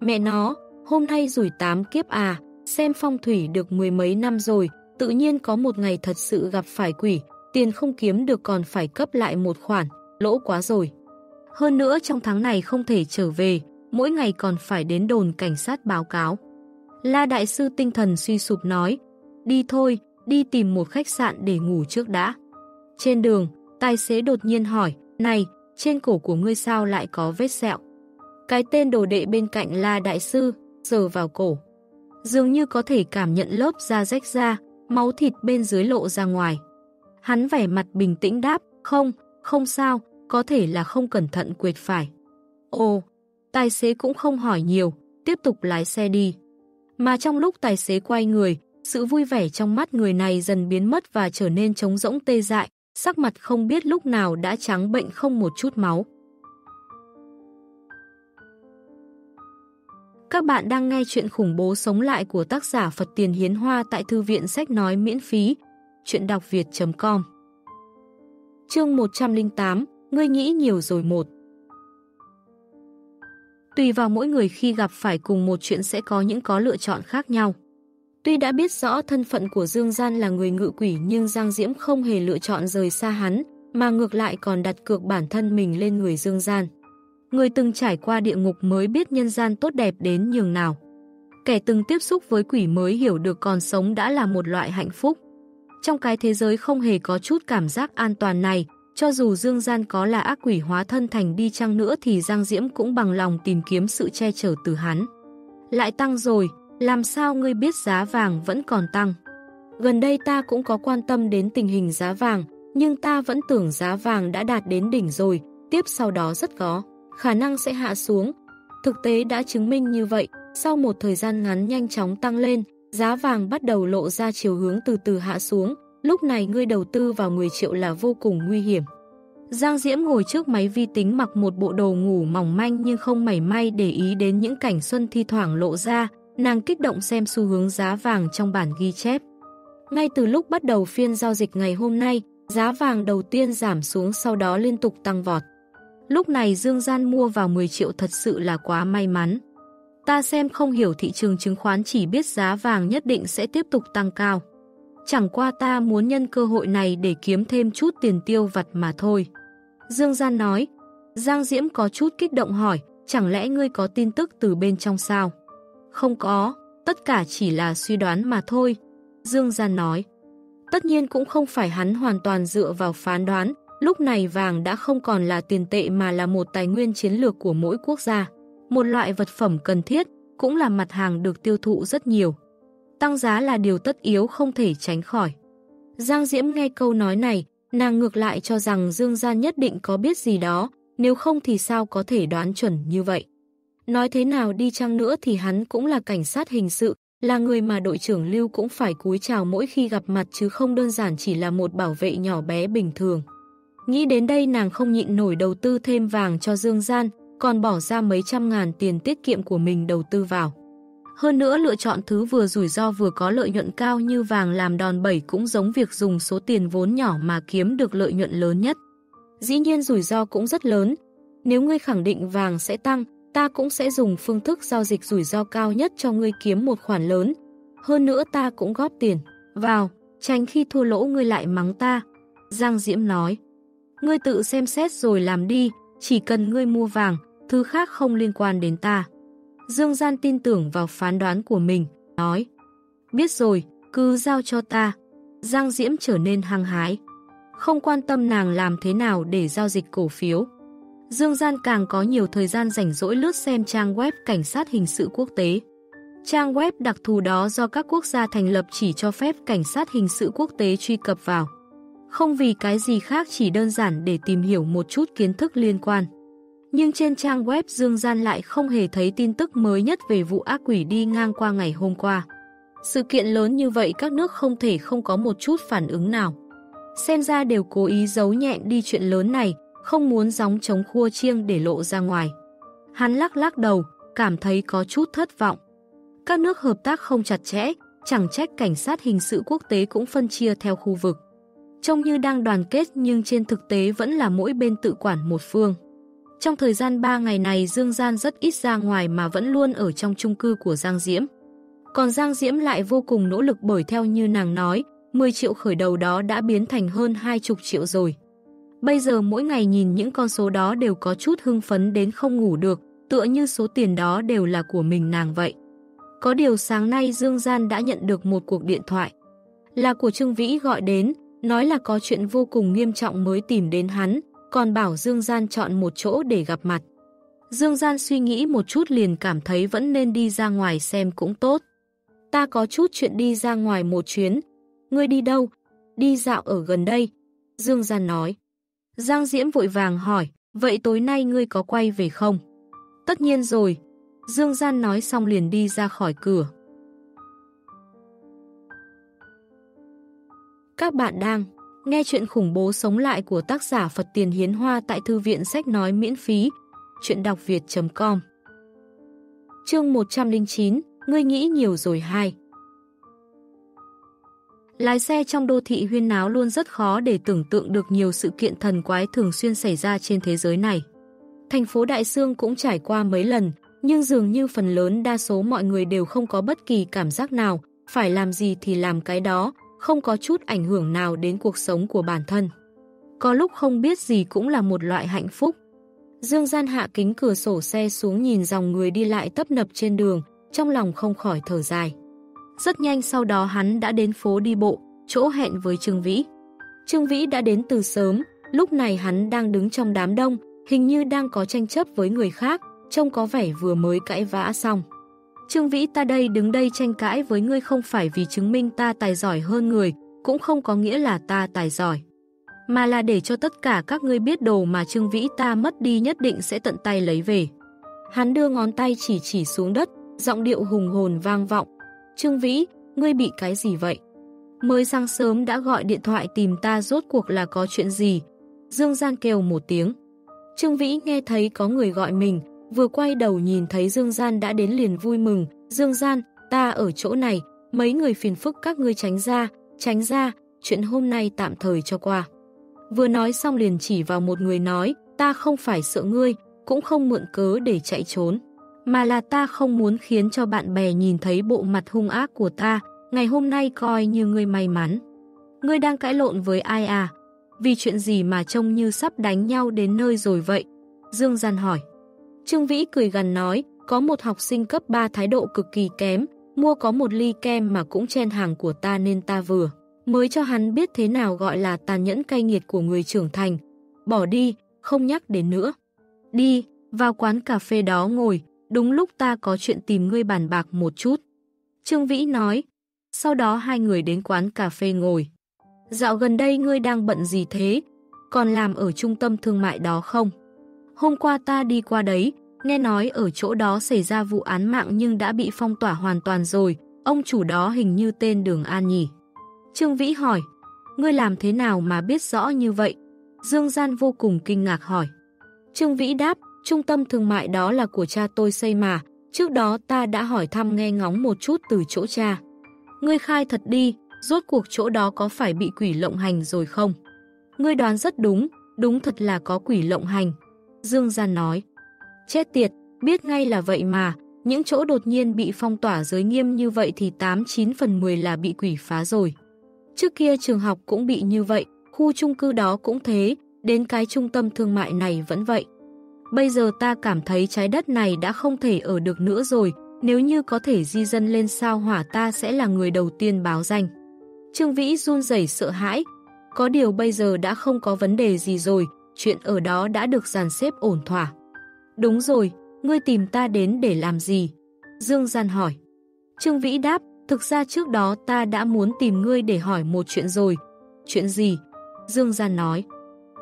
Mẹ nó, hôm nay rủi tám kiếp à, xem phong thủy được mười mấy năm rồi, tự nhiên có một ngày thật sự gặp phải quỷ, tiền không kiếm được còn phải cấp lại một khoản, lỗ quá rồi. Hơn nữa trong tháng này không thể trở về, mỗi ngày còn phải đến đồn cảnh sát báo cáo. La Đại Sư tinh thần suy sụp nói, đi thôi, đi tìm một khách sạn để ngủ trước đã. Trên đường, tài xế đột nhiên hỏi, này, trên cổ của ngươi sao lại có vết sẹo? Cái tên đồ đệ bên cạnh là Đại Sư, sờ vào cổ. Dường như có thể cảm nhận lớp da rách ra, máu thịt bên dưới lộ ra ngoài. Hắn vẻ mặt bình tĩnh đáp, không, không sao, có thể là không cẩn thận quệt phải. Ồ, tài xế cũng không hỏi nhiều, tiếp tục lái xe đi. Mà trong lúc tài xế quay người, sự vui vẻ trong mắt người này dần biến mất và trở nên trống rỗng tê dại, sắc mặt không biết lúc nào đã trắng bệnh không một chút máu. Các bạn đang nghe chuyện khủng bố sống lại của tác giả Phật Tiền Hiến Hoa tại Thư viện Sách Nói miễn phí, chuyện đọc việt.com Chương 108 Ngươi nghĩ nhiều rồi một Tùy vào mỗi người khi gặp phải cùng một chuyện sẽ có những có lựa chọn khác nhau. Tuy đã biết rõ thân phận của Dương Gian là người ngự quỷ nhưng Giang Diễm không hề lựa chọn rời xa hắn, mà ngược lại còn đặt cược bản thân mình lên người Dương Gian. Người từng trải qua địa ngục mới biết nhân gian tốt đẹp đến nhường nào. Kẻ từng tiếp xúc với quỷ mới hiểu được còn sống đã là một loại hạnh phúc. Trong cái thế giới không hề có chút cảm giác an toàn này, cho dù Dương Gian có là ác quỷ hóa thân thành đi chăng nữa thì Giang Diễm cũng bằng lòng tìm kiếm sự che chở từ hắn. Lại tăng rồi, làm sao ngươi biết giá vàng vẫn còn tăng? Gần đây ta cũng có quan tâm đến tình hình giá vàng, nhưng ta vẫn tưởng giá vàng đã đạt đến đỉnh rồi, tiếp sau đó rất có, khả năng sẽ hạ xuống. Thực tế đã chứng minh như vậy, sau một thời gian ngắn nhanh chóng tăng lên, giá vàng bắt đầu lộ ra chiều hướng từ từ hạ xuống, lúc này ngươi đầu tư vào 10 triệu là vô cùng nguy hiểm. Giang Diễm ngồi trước máy vi tính mặc một bộ đồ ngủ mỏng manh nhưng không mảy may để ý đến những cảnh xuân thi thoảng lộ ra, nàng kích động xem xu hướng giá vàng trong bản ghi chép. Ngay từ lúc bắt đầu phiên giao dịch ngày hôm nay, giá vàng đầu tiên giảm xuống sau đó liên tục tăng vọt. Lúc này Dương Gian mua vào 10 triệu thật sự là quá may mắn. Ta xem không hiểu thị trường chứng khoán chỉ biết giá vàng nhất định sẽ tiếp tục tăng cao. Chẳng qua ta muốn nhân cơ hội này để kiếm thêm chút tiền tiêu vặt mà thôi. Dương Gian nói, Giang Diễm có chút kích động hỏi, chẳng lẽ ngươi có tin tức từ bên trong sao? Không có, tất cả chỉ là suy đoán mà thôi. Dương Gian nói, tất nhiên cũng không phải hắn hoàn toàn dựa vào phán đoán, lúc này vàng đã không còn là tiền tệ mà là một tài nguyên chiến lược của mỗi quốc gia. Một loại vật phẩm cần thiết, cũng là mặt hàng được tiêu thụ rất nhiều. Tăng giá là điều tất yếu không thể tránh khỏi. Giang Diễm nghe câu nói này, nàng ngược lại cho rằng Dương Gian nhất định có biết gì đó, nếu không thì sao có thể đoán chuẩn như vậy. Nói thế nào đi chăng nữa thì hắn cũng là cảnh sát hình sự, là người mà đội trưởng Lưu cũng phải cúi chào mỗi khi gặp mặt chứ không đơn giản chỉ là một bảo vệ nhỏ bé bình thường. Nghĩ đến đây nàng không nhịn nổi đầu tư thêm vàng cho Dương Gian, còn bỏ ra mấy trăm ngàn tiền tiết kiệm của mình đầu tư vào. Hơn nữa lựa chọn thứ vừa rủi ro vừa có lợi nhuận cao như vàng làm đòn bẩy cũng giống việc dùng số tiền vốn nhỏ mà kiếm được lợi nhuận lớn nhất. Dĩ nhiên rủi ro cũng rất lớn. Nếu ngươi khẳng định vàng sẽ tăng, ta cũng sẽ dùng phương thức giao dịch rủi ro cao nhất cho ngươi kiếm một khoản lớn. Hơn nữa ta cũng góp tiền vào, tránh khi thua lỗ ngươi lại mắng ta. Giang Diễm nói, ngươi tự xem xét rồi làm đi, chỉ cần ngươi mua vàng, thứ khác không liên quan đến ta. Dương Gian tin tưởng vào phán đoán của mình, nói, biết rồi, cứ giao cho ta. Giang Diễm trở nên hăng hái, không quan tâm nàng làm thế nào để giao dịch cổ phiếu. Dương Gian càng có nhiều thời gian rảnh rỗi lướt xem trang web Cảnh sát Hình sự Quốc tế. Trang web đặc thù đó do các quốc gia thành lập chỉ cho phép Cảnh sát Hình sự Quốc tế truy cập vào. Không vì cái gì khác chỉ đơn giản để tìm hiểu một chút kiến thức liên quan. Nhưng trên trang web Dương Gian lại không hề thấy tin tức mới nhất về vụ ác quỷ đi ngang qua ngày hôm qua. Sự kiện lớn như vậy các nước không thể không có một chút phản ứng nào. Xem ra đều cố ý giấu nhẹm đi chuyện lớn này, không muốn gióng chống khua chiêng để lộ ra ngoài. Hắn lắc lắc đầu, cảm thấy có chút thất vọng. Các nước hợp tác không chặt chẽ, chẳng trách cảnh sát hình sự quốc tế cũng phân chia theo khu vực. Trông như đang đoàn kết nhưng trên thực tế vẫn là mỗi bên tự quản một phương. Trong thời gian 3 ngày này Dương Gian rất ít ra ngoài mà vẫn luôn ở trong chung cư của Giang Diễm. Còn Giang Diễm lại vô cùng nỗ lực bởi theo như nàng nói, 10 triệu khởi đầu đó đã biến thành hơn 20 triệu rồi. Bây giờ mỗi ngày nhìn những con số đó đều có chút hưng phấn đến không ngủ được, tựa như số tiền đó đều là của mình nàng vậy. Có điều sáng nay Dương Gian đã nhận được một cuộc điện thoại. Là của Trương Vĩ gọi đến, nói là có chuyện vô cùng nghiêm trọng mới tìm đến hắn, còn bảo Dương Gian chọn một chỗ để gặp mặt. Dương Gian suy nghĩ một chút liền cảm thấy vẫn nên đi ra ngoài xem cũng tốt. Ta có chút chuyện đi ra ngoài một chuyến. Ngươi đi đâu? Đi dạo ở gần đây. Dương Gian nói. Giang Diễm vội vàng hỏi, vậy tối nay ngươi có quay về không? Tất nhiên rồi. Dương Gian nói xong liền đi ra khỏi cửa. Các bạn đang nghe chuyện khủng bố sống lại của tác giả Phật Tiền Hiến Hoa tại Thư viện Sách Nói miễn phí. Chuyện đọc việt.com Chương 109 Ngươi nghĩ nhiều rồi hai Lái xe trong đô thị huyên náo luôn rất khó để tưởng tượng được nhiều sự kiện thần quái thường xuyên xảy ra trên thế giới này. Thành phố Đại Sương cũng trải qua mấy lần, nhưng dường như phần lớn đa số mọi người đều không có bất kỳ cảm giác nào, phải làm gì thì làm cái đó, không có chút ảnh hưởng nào đến cuộc sống của bản thân. Có lúc không biết gì cũng là một loại hạnh phúc. Dương gian hạ kính cửa sổ xe xuống nhìn dòng người đi lại tấp nập trên đường, trong lòng không khỏi thở dài. Rất nhanh sau đó hắn đã đến phố đi bộ, chỗ hẹn với Trương Vĩ. Trương Vĩ đã đến từ sớm, lúc này hắn đang đứng trong đám đông, hình như đang có tranh chấp với người khác, trông có vẻ vừa mới cãi vã xong. Trương Vĩ ta đây đứng đây tranh cãi với ngươi không phải vì chứng minh ta tài giỏi hơn người, cũng không có nghĩa là ta tài giỏi. Mà là để cho tất cả các ngươi biết đồ mà Trương Vĩ ta mất đi nhất định sẽ tận tay lấy về. Hắn đưa ngón tay chỉ chỉ xuống đất, giọng điệu hùng hồn vang vọng, Trương Vĩ, ngươi bị cái gì vậy? Mới sáng sớm đã gọi điện thoại tìm ta rốt cuộc là có chuyện gì? Dương Gian kêu một tiếng. Trương Vĩ nghe thấy có người gọi mình, vừa quay đầu nhìn thấy Dương Gian đã đến liền vui mừng. Dương Gian, ta ở chỗ này, mấy người phiền phức các ngươi tránh ra, tránh ra, chuyện hôm nay tạm thời cho qua. Vừa nói xong liền chỉ vào một người nói, ta không phải sợ ngươi, cũng không mượn cớ để chạy trốn mà là ta không muốn khiến cho bạn bè nhìn thấy bộ mặt hung ác của ta, ngày hôm nay coi như ngươi may mắn. Ngươi đang cãi lộn với ai à? Vì chuyện gì mà trông như sắp đánh nhau đến nơi rồi vậy? Dương Gian hỏi. Trương Vĩ cười gần nói, có một học sinh cấp 3 thái độ cực kỳ kém, mua có một ly kem mà cũng chen hàng của ta nên ta vừa. Mới cho hắn biết thế nào gọi là tàn nhẫn cay nghiệt của người trưởng thành. Bỏ đi, không nhắc đến nữa. Đi, vào quán cà phê đó ngồi, đúng lúc ta có chuyện tìm ngươi bàn bạc một chút. Trương Vĩ nói, sau đó hai người đến quán cà phê ngồi. Dạo gần đây ngươi đang bận gì thế? Còn làm ở trung tâm thương mại đó không? Hôm qua ta đi qua đấy, nghe nói ở chỗ đó xảy ra vụ án mạng nhưng đã bị phong tỏa hoàn toàn rồi, ông chủ đó hình như tên Đường An nhỉ. Trương Vĩ hỏi, ngươi làm thế nào mà biết rõ như vậy? Dương Gian vô cùng kinh ngạc hỏi. Trương Vĩ đáp, trung tâm thương mại đó là của cha tôi xây mà, trước đó ta đã hỏi thăm nghe ngóng một chút từ chỗ cha. Ngươi khai thật đi, rốt cuộc chỗ đó có phải bị quỷ lộng hành rồi không? Ngươi đoán rất đúng, đúng thật là có quỷ lộng hành. Dương Gian nói, chết tiệt, biết ngay là vậy mà, những chỗ đột nhiên bị phong tỏa giới nghiêm như vậy thì 8-9 phần 10 là bị quỷ phá rồi. Trước kia trường học cũng bị như vậy, khu chung cư đó cũng thế, đến cái trung tâm thương mại này vẫn vậy. Bây giờ ta cảm thấy trái đất này đã không thể ở được nữa rồi, nếu như có thể di dân lên sao hỏa ta sẽ là người đầu tiên báo danh. Trương Vĩ run rẩy sợ hãi, có điều bây giờ đã không có vấn đề gì rồi, chuyện ở đó đã được dàn xếp ổn thỏa. Đúng rồi, ngươi tìm ta đến để làm gì? Dương Gian hỏi. Trương Vĩ đáp, thực ra trước đó ta đã muốn tìm ngươi để hỏi một chuyện rồi. Chuyện gì? Dương Gian nói.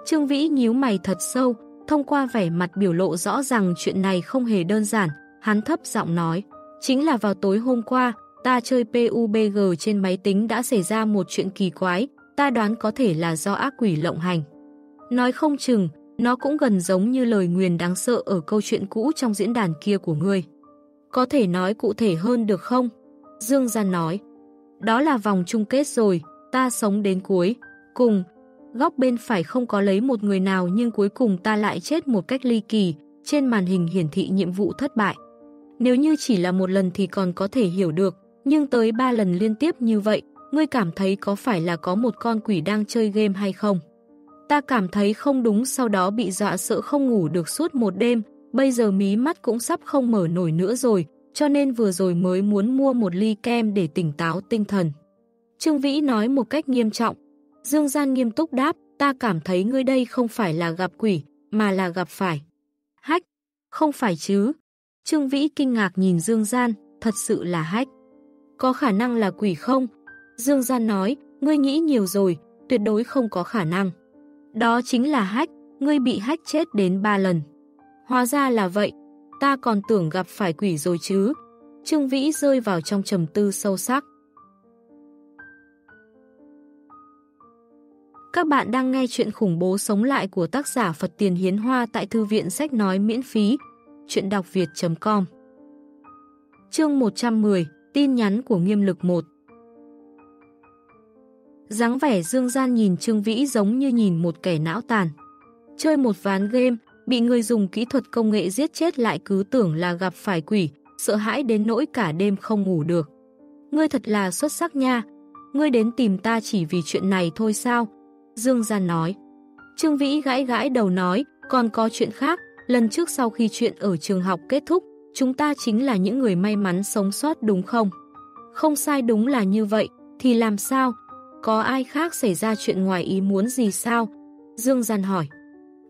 Trương Vĩ nhíu mày thật sâu, thông qua vẻ mặt biểu lộ rõ rằng chuyện này không hề đơn giản, hắn thấp giọng nói. Chính là vào tối hôm qua, ta chơi PUBG trên máy tính đã xảy ra một chuyện kỳ quái, ta đoán có thể là do ác quỷ lộng hành. Nói không chừng, nó cũng gần giống như lời nguyền đáng sợ ở câu chuyện cũ trong diễn đàn kia của ngươi. Có thể nói cụ thể hơn được không? Dương Gian nói. Đó là vòng chung kết rồi, ta sống đến cuối. Cùng, góc bên phải không có lấy một người nào nhưng cuối cùng ta lại chết một cách ly kỳ, trên màn hình hiển thị nhiệm vụ thất bại. Nếu như chỉ là một lần thì còn có thể hiểu được, nhưng tới ba lần liên tiếp như vậy, ngươi cảm thấy có phải là có một con quỷ đang chơi game hay không? Ta cảm thấy không đúng sau đó bị dọa sợ không ngủ được suốt một đêm, bây giờ mí mắt cũng sắp không mở nổi nữa rồi, cho nên vừa rồi mới muốn mua một ly kem để tỉnh táo tinh thần. Trương Vĩ nói một cách nghiêm trọng. Dương Gian nghiêm túc đáp, ta cảm thấy ngươi đây không phải là gặp quỷ, mà là gặp phải. Hách, không phải chứ. Trương Vĩ kinh ngạc nhìn Dương Gian, thật sự là hách. Có khả năng là quỷ không? Dương Gian nói, ngươi nghĩ nhiều rồi, tuyệt đối không có khả năng. Đó chính là hách, ngươi bị hách chết đến ba lần. Hóa ra là vậy, ta còn tưởng gặp phải quỷ rồi chứ. Trương Vĩ rơi vào trong trầm tư sâu sắc. Các bạn đang nghe chuyện khủng bố sống lại của tác giả Phật Tiền Hiến Hoa tại Thư viện Sách Nói miễn phí. Chuyện đọc việt.com Chương 110 Tin nhắn của nghiêm lực 1 dáng vẻ dương gian nhìn Trương Vĩ giống như nhìn một kẻ não tàn. Chơi một ván game, bị người dùng kỹ thuật công nghệ giết chết lại cứ tưởng là gặp phải quỷ, sợ hãi đến nỗi cả đêm không ngủ được. Ngươi thật là xuất sắc nha, ngươi đến tìm ta chỉ vì chuyện này thôi sao? Dương Gian nói. Trương Vĩ gãi gãi đầu nói, còn có chuyện khác, lần trước sau khi chuyện ở trường học kết thúc, chúng ta chính là những người may mắn sống sót đúng không? Không sai đúng là như vậy, thì làm sao? Có ai khác xảy ra chuyện ngoài ý muốn gì sao? Dương Gian hỏi.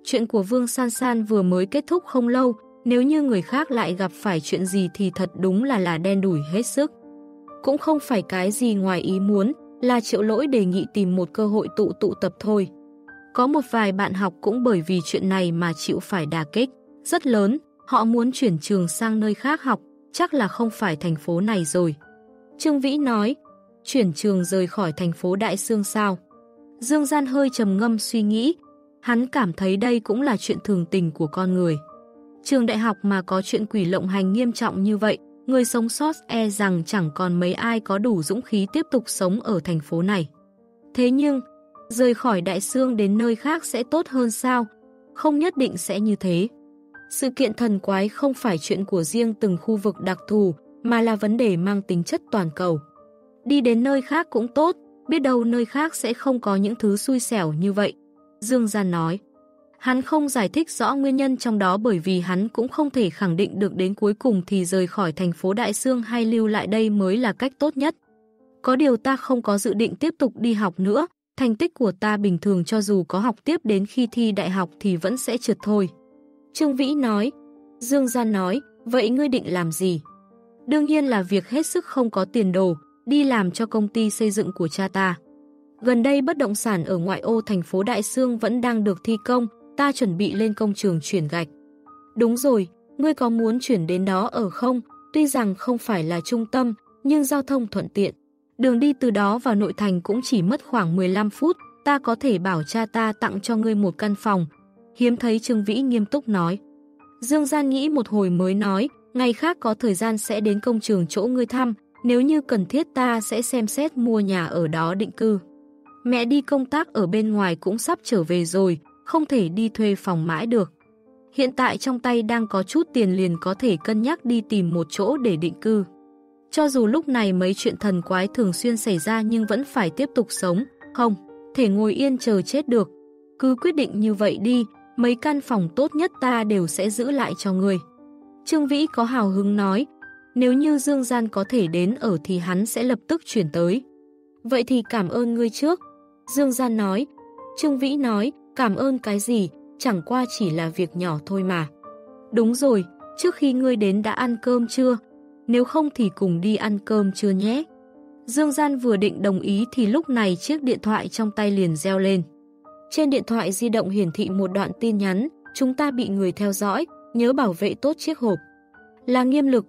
Chuyện của Vương San San vừa mới kết thúc không lâu, nếu như người khác lại gặp phải chuyện gì thì thật đúng là là đen đủi hết sức. Cũng không phải cái gì ngoài ý muốn, là triệu lỗi đề nghị tìm một cơ hội tụ tụ tập thôi. Có một vài bạn học cũng bởi vì chuyện này mà chịu phải đà kích, rất lớn, họ muốn chuyển trường sang nơi khác học, chắc là không phải thành phố này rồi. Trương Vĩ nói, chuyển trường rời khỏi thành phố Đại Sương sao. Dương Gian hơi trầm ngâm suy nghĩ, hắn cảm thấy đây cũng là chuyện thường tình của con người. Trường đại học mà có chuyện quỷ lộng hành nghiêm trọng như vậy, người sống sót e rằng chẳng còn mấy ai có đủ dũng khí tiếp tục sống ở thành phố này. Thế nhưng, rời khỏi Đại Sương đến nơi khác sẽ tốt hơn sao? Không nhất định sẽ như thế. Sự kiện thần quái không phải chuyện của riêng từng khu vực đặc thù, mà là vấn đề mang tính chất toàn cầu. Đi đến nơi khác cũng tốt, biết đâu nơi khác sẽ không có những thứ xui xẻo như vậy. Dương Gian nói. Hắn không giải thích rõ nguyên nhân trong đó bởi vì hắn cũng không thể khẳng định được đến cuối cùng thì rời khỏi thành phố Đại Sương hay lưu lại đây mới là cách tốt nhất. Có điều ta không có dự định tiếp tục đi học nữa, thành tích của ta bình thường cho dù có học tiếp đến khi thi đại học thì vẫn sẽ trượt thôi. Trương Vĩ nói, Dương Gian nói, vậy ngươi định làm gì? Đương nhiên là việc hết sức không có tiền đồ, đi làm cho công ty xây dựng của cha ta. Gần đây bất động sản ở ngoại ô thành phố Đại Sương vẫn đang được thi công, ta chuẩn bị lên công trường chuyển gạch. Đúng rồi, ngươi có muốn chuyển đến đó ở không? Tuy rằng không phải là trung tâm, nhưng giao thông thuận tiện. Đường đi từ đó vào nội thành cũng chỉ mất khoảng 15 phút, ta có thể bảo cha ta tặng cho ngươi một căn phòng. Hiếm thấy Trương Vĩ nghiêm túc nói. Dương Gian nghĩ một hồi mới nói, ngày khác có thời gian sẽ đến công trường chỗ ngươi thăm, nếu như cần thiết ta sẽ xem xét mua nhà ở đó định cư. Mẹ đi công tác ở bên ngoài cũng sắp trở về rồi, không thể đi thuê phòng mãi được. Hiện tại trong tay đang có chút tiền liền có thể cân nhắc đi tìm một chỗ để định cư. Cho dù lúc này mấy chuyện thần quái thường xuyên xảy ra nhưng vẫn phải tiếp tục sống, không, thể ngồi yên chờ chết được. Cứ quyết định như vậy đi, mấy căn phòng tốt nhất ta đều sẽ giữ lại cho người. Trương Vĩ có hào hứng nói, nếu như Dương Gian có thể đến ở thì hắn sẽ lập tức chuyển tới. Vậy thì cảm ơn ngươi trước. Dương Gian nói, Trương Vĩ nói, cảm ơn cái gì, chẳng qua chỉ là việc nhỏ thôi mà. Đúng rồi, trước khi ngươi đến đã ăn cơm chưa? Nếu không thì cùng đi ăn cơm chưa nhé? Dương Gian vừa định đồng ý thì lúc này chiếc điện thoại trong tay liền reo lên. Trên điện thoại di động hiển thị một đoạn tin nhắn, chúng ta bị người theo dõi, nhớ bảo vệ tốt chiếc hộp. Là nghiêm lực,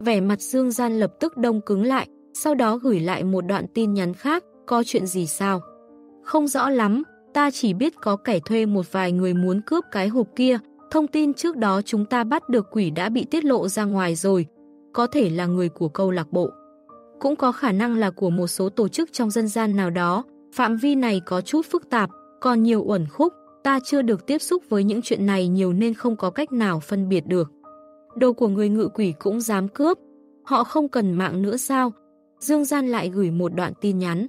vẻ mặt Dương Gian lập tức đông cứng lại, sau đó gửi lại một đoạn tin nhắn khác, có chuyện gì sao? Không rõ lắm, ta chỉ biết có kẻ thuê một vài người muốn cướp cái hộp kia, thông tin trước đó chúng ta bắt được quỷ đã bị tiết lộ ra ngoài rồi, có thể là người của câu lạc bộ. Cũng có khả năng là của một số tổ chức trong dân gian nào đó, phạm vi này có chút phức tạp, còn nhiều uẩn khúc, ta chưa được tiếp xúc với những chuyện này nhiều nên không có cách nào phân biệt được. Đồ của người ngự quỷ cũng dám cướp, họ không cần mạng nữa sao? Dương Gian lại gửi một đoạn tin nhắn.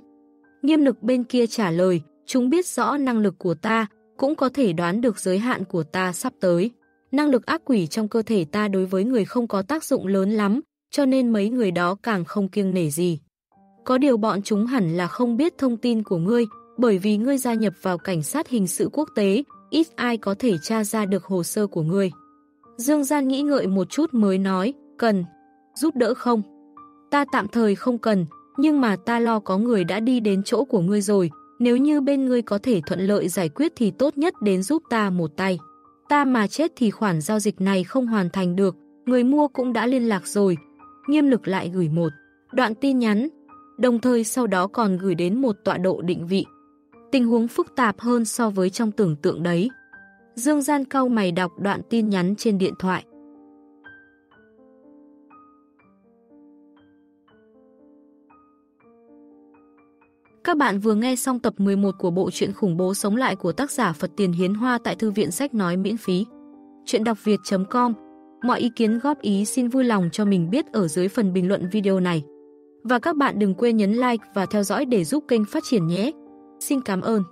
Nghiêm lực bên kia trả lời, chúng biết rõ năng lực của ta, cũng có thể đoán được giới hạn của ta sắp tới. Năng lực ác quỷ trong cơ thể ta đối với người không có tác dụng lớn lắm, cho nên mấy người đó càng không kiêng nể gì. Có điều bọn chúng hẳn là không biết thông tin của ngươi, bởi vì ngươi gia nhập vào cảnh sát hình sự quốc tế, ít ai có thể tra ra được hồ sơ của ngươi. Dương Gian nghĩ ngợi một chút mới nói, cần, giúp đỡ không? Ta tạm thời không cần, nhưng mà ta lo có người đã đi đến chỗ của ngươi rồi, nếu như bên ngươi có thể thuận lợi giải quyết thì tốt nhất đến giúp ta một tay. Ta mà chết thì khoản giao dịch này không hoàn thành được, người mua cũng đã liên lạc rồi. Nghiêm lực lại gửi một đoạn tin nhắn, đồng thời sau đó còn gửi đến một tọa độ định vị. Tình huống phức tạp hơn so với trong tưởng tượng đấy. Dương Gian cau mày đọc đoạn tin nhắn trên điện thoại. Các bạn vừa nghe xong tập 11 của bộ truyện khủng bố sống lại của tác giả Phật Tiền Hiến Hoa tại Thư viện Sách Nói miễn phí. Chuyện đọc việt.com Mọi ý kiến, góp ý xin vui lòng cho mình biết ở dưới phần bình luận video này. Và các bạn đừng quên nhấn like và theo dõi để giúp kênh phát triển nhé. Xin cảm ơn.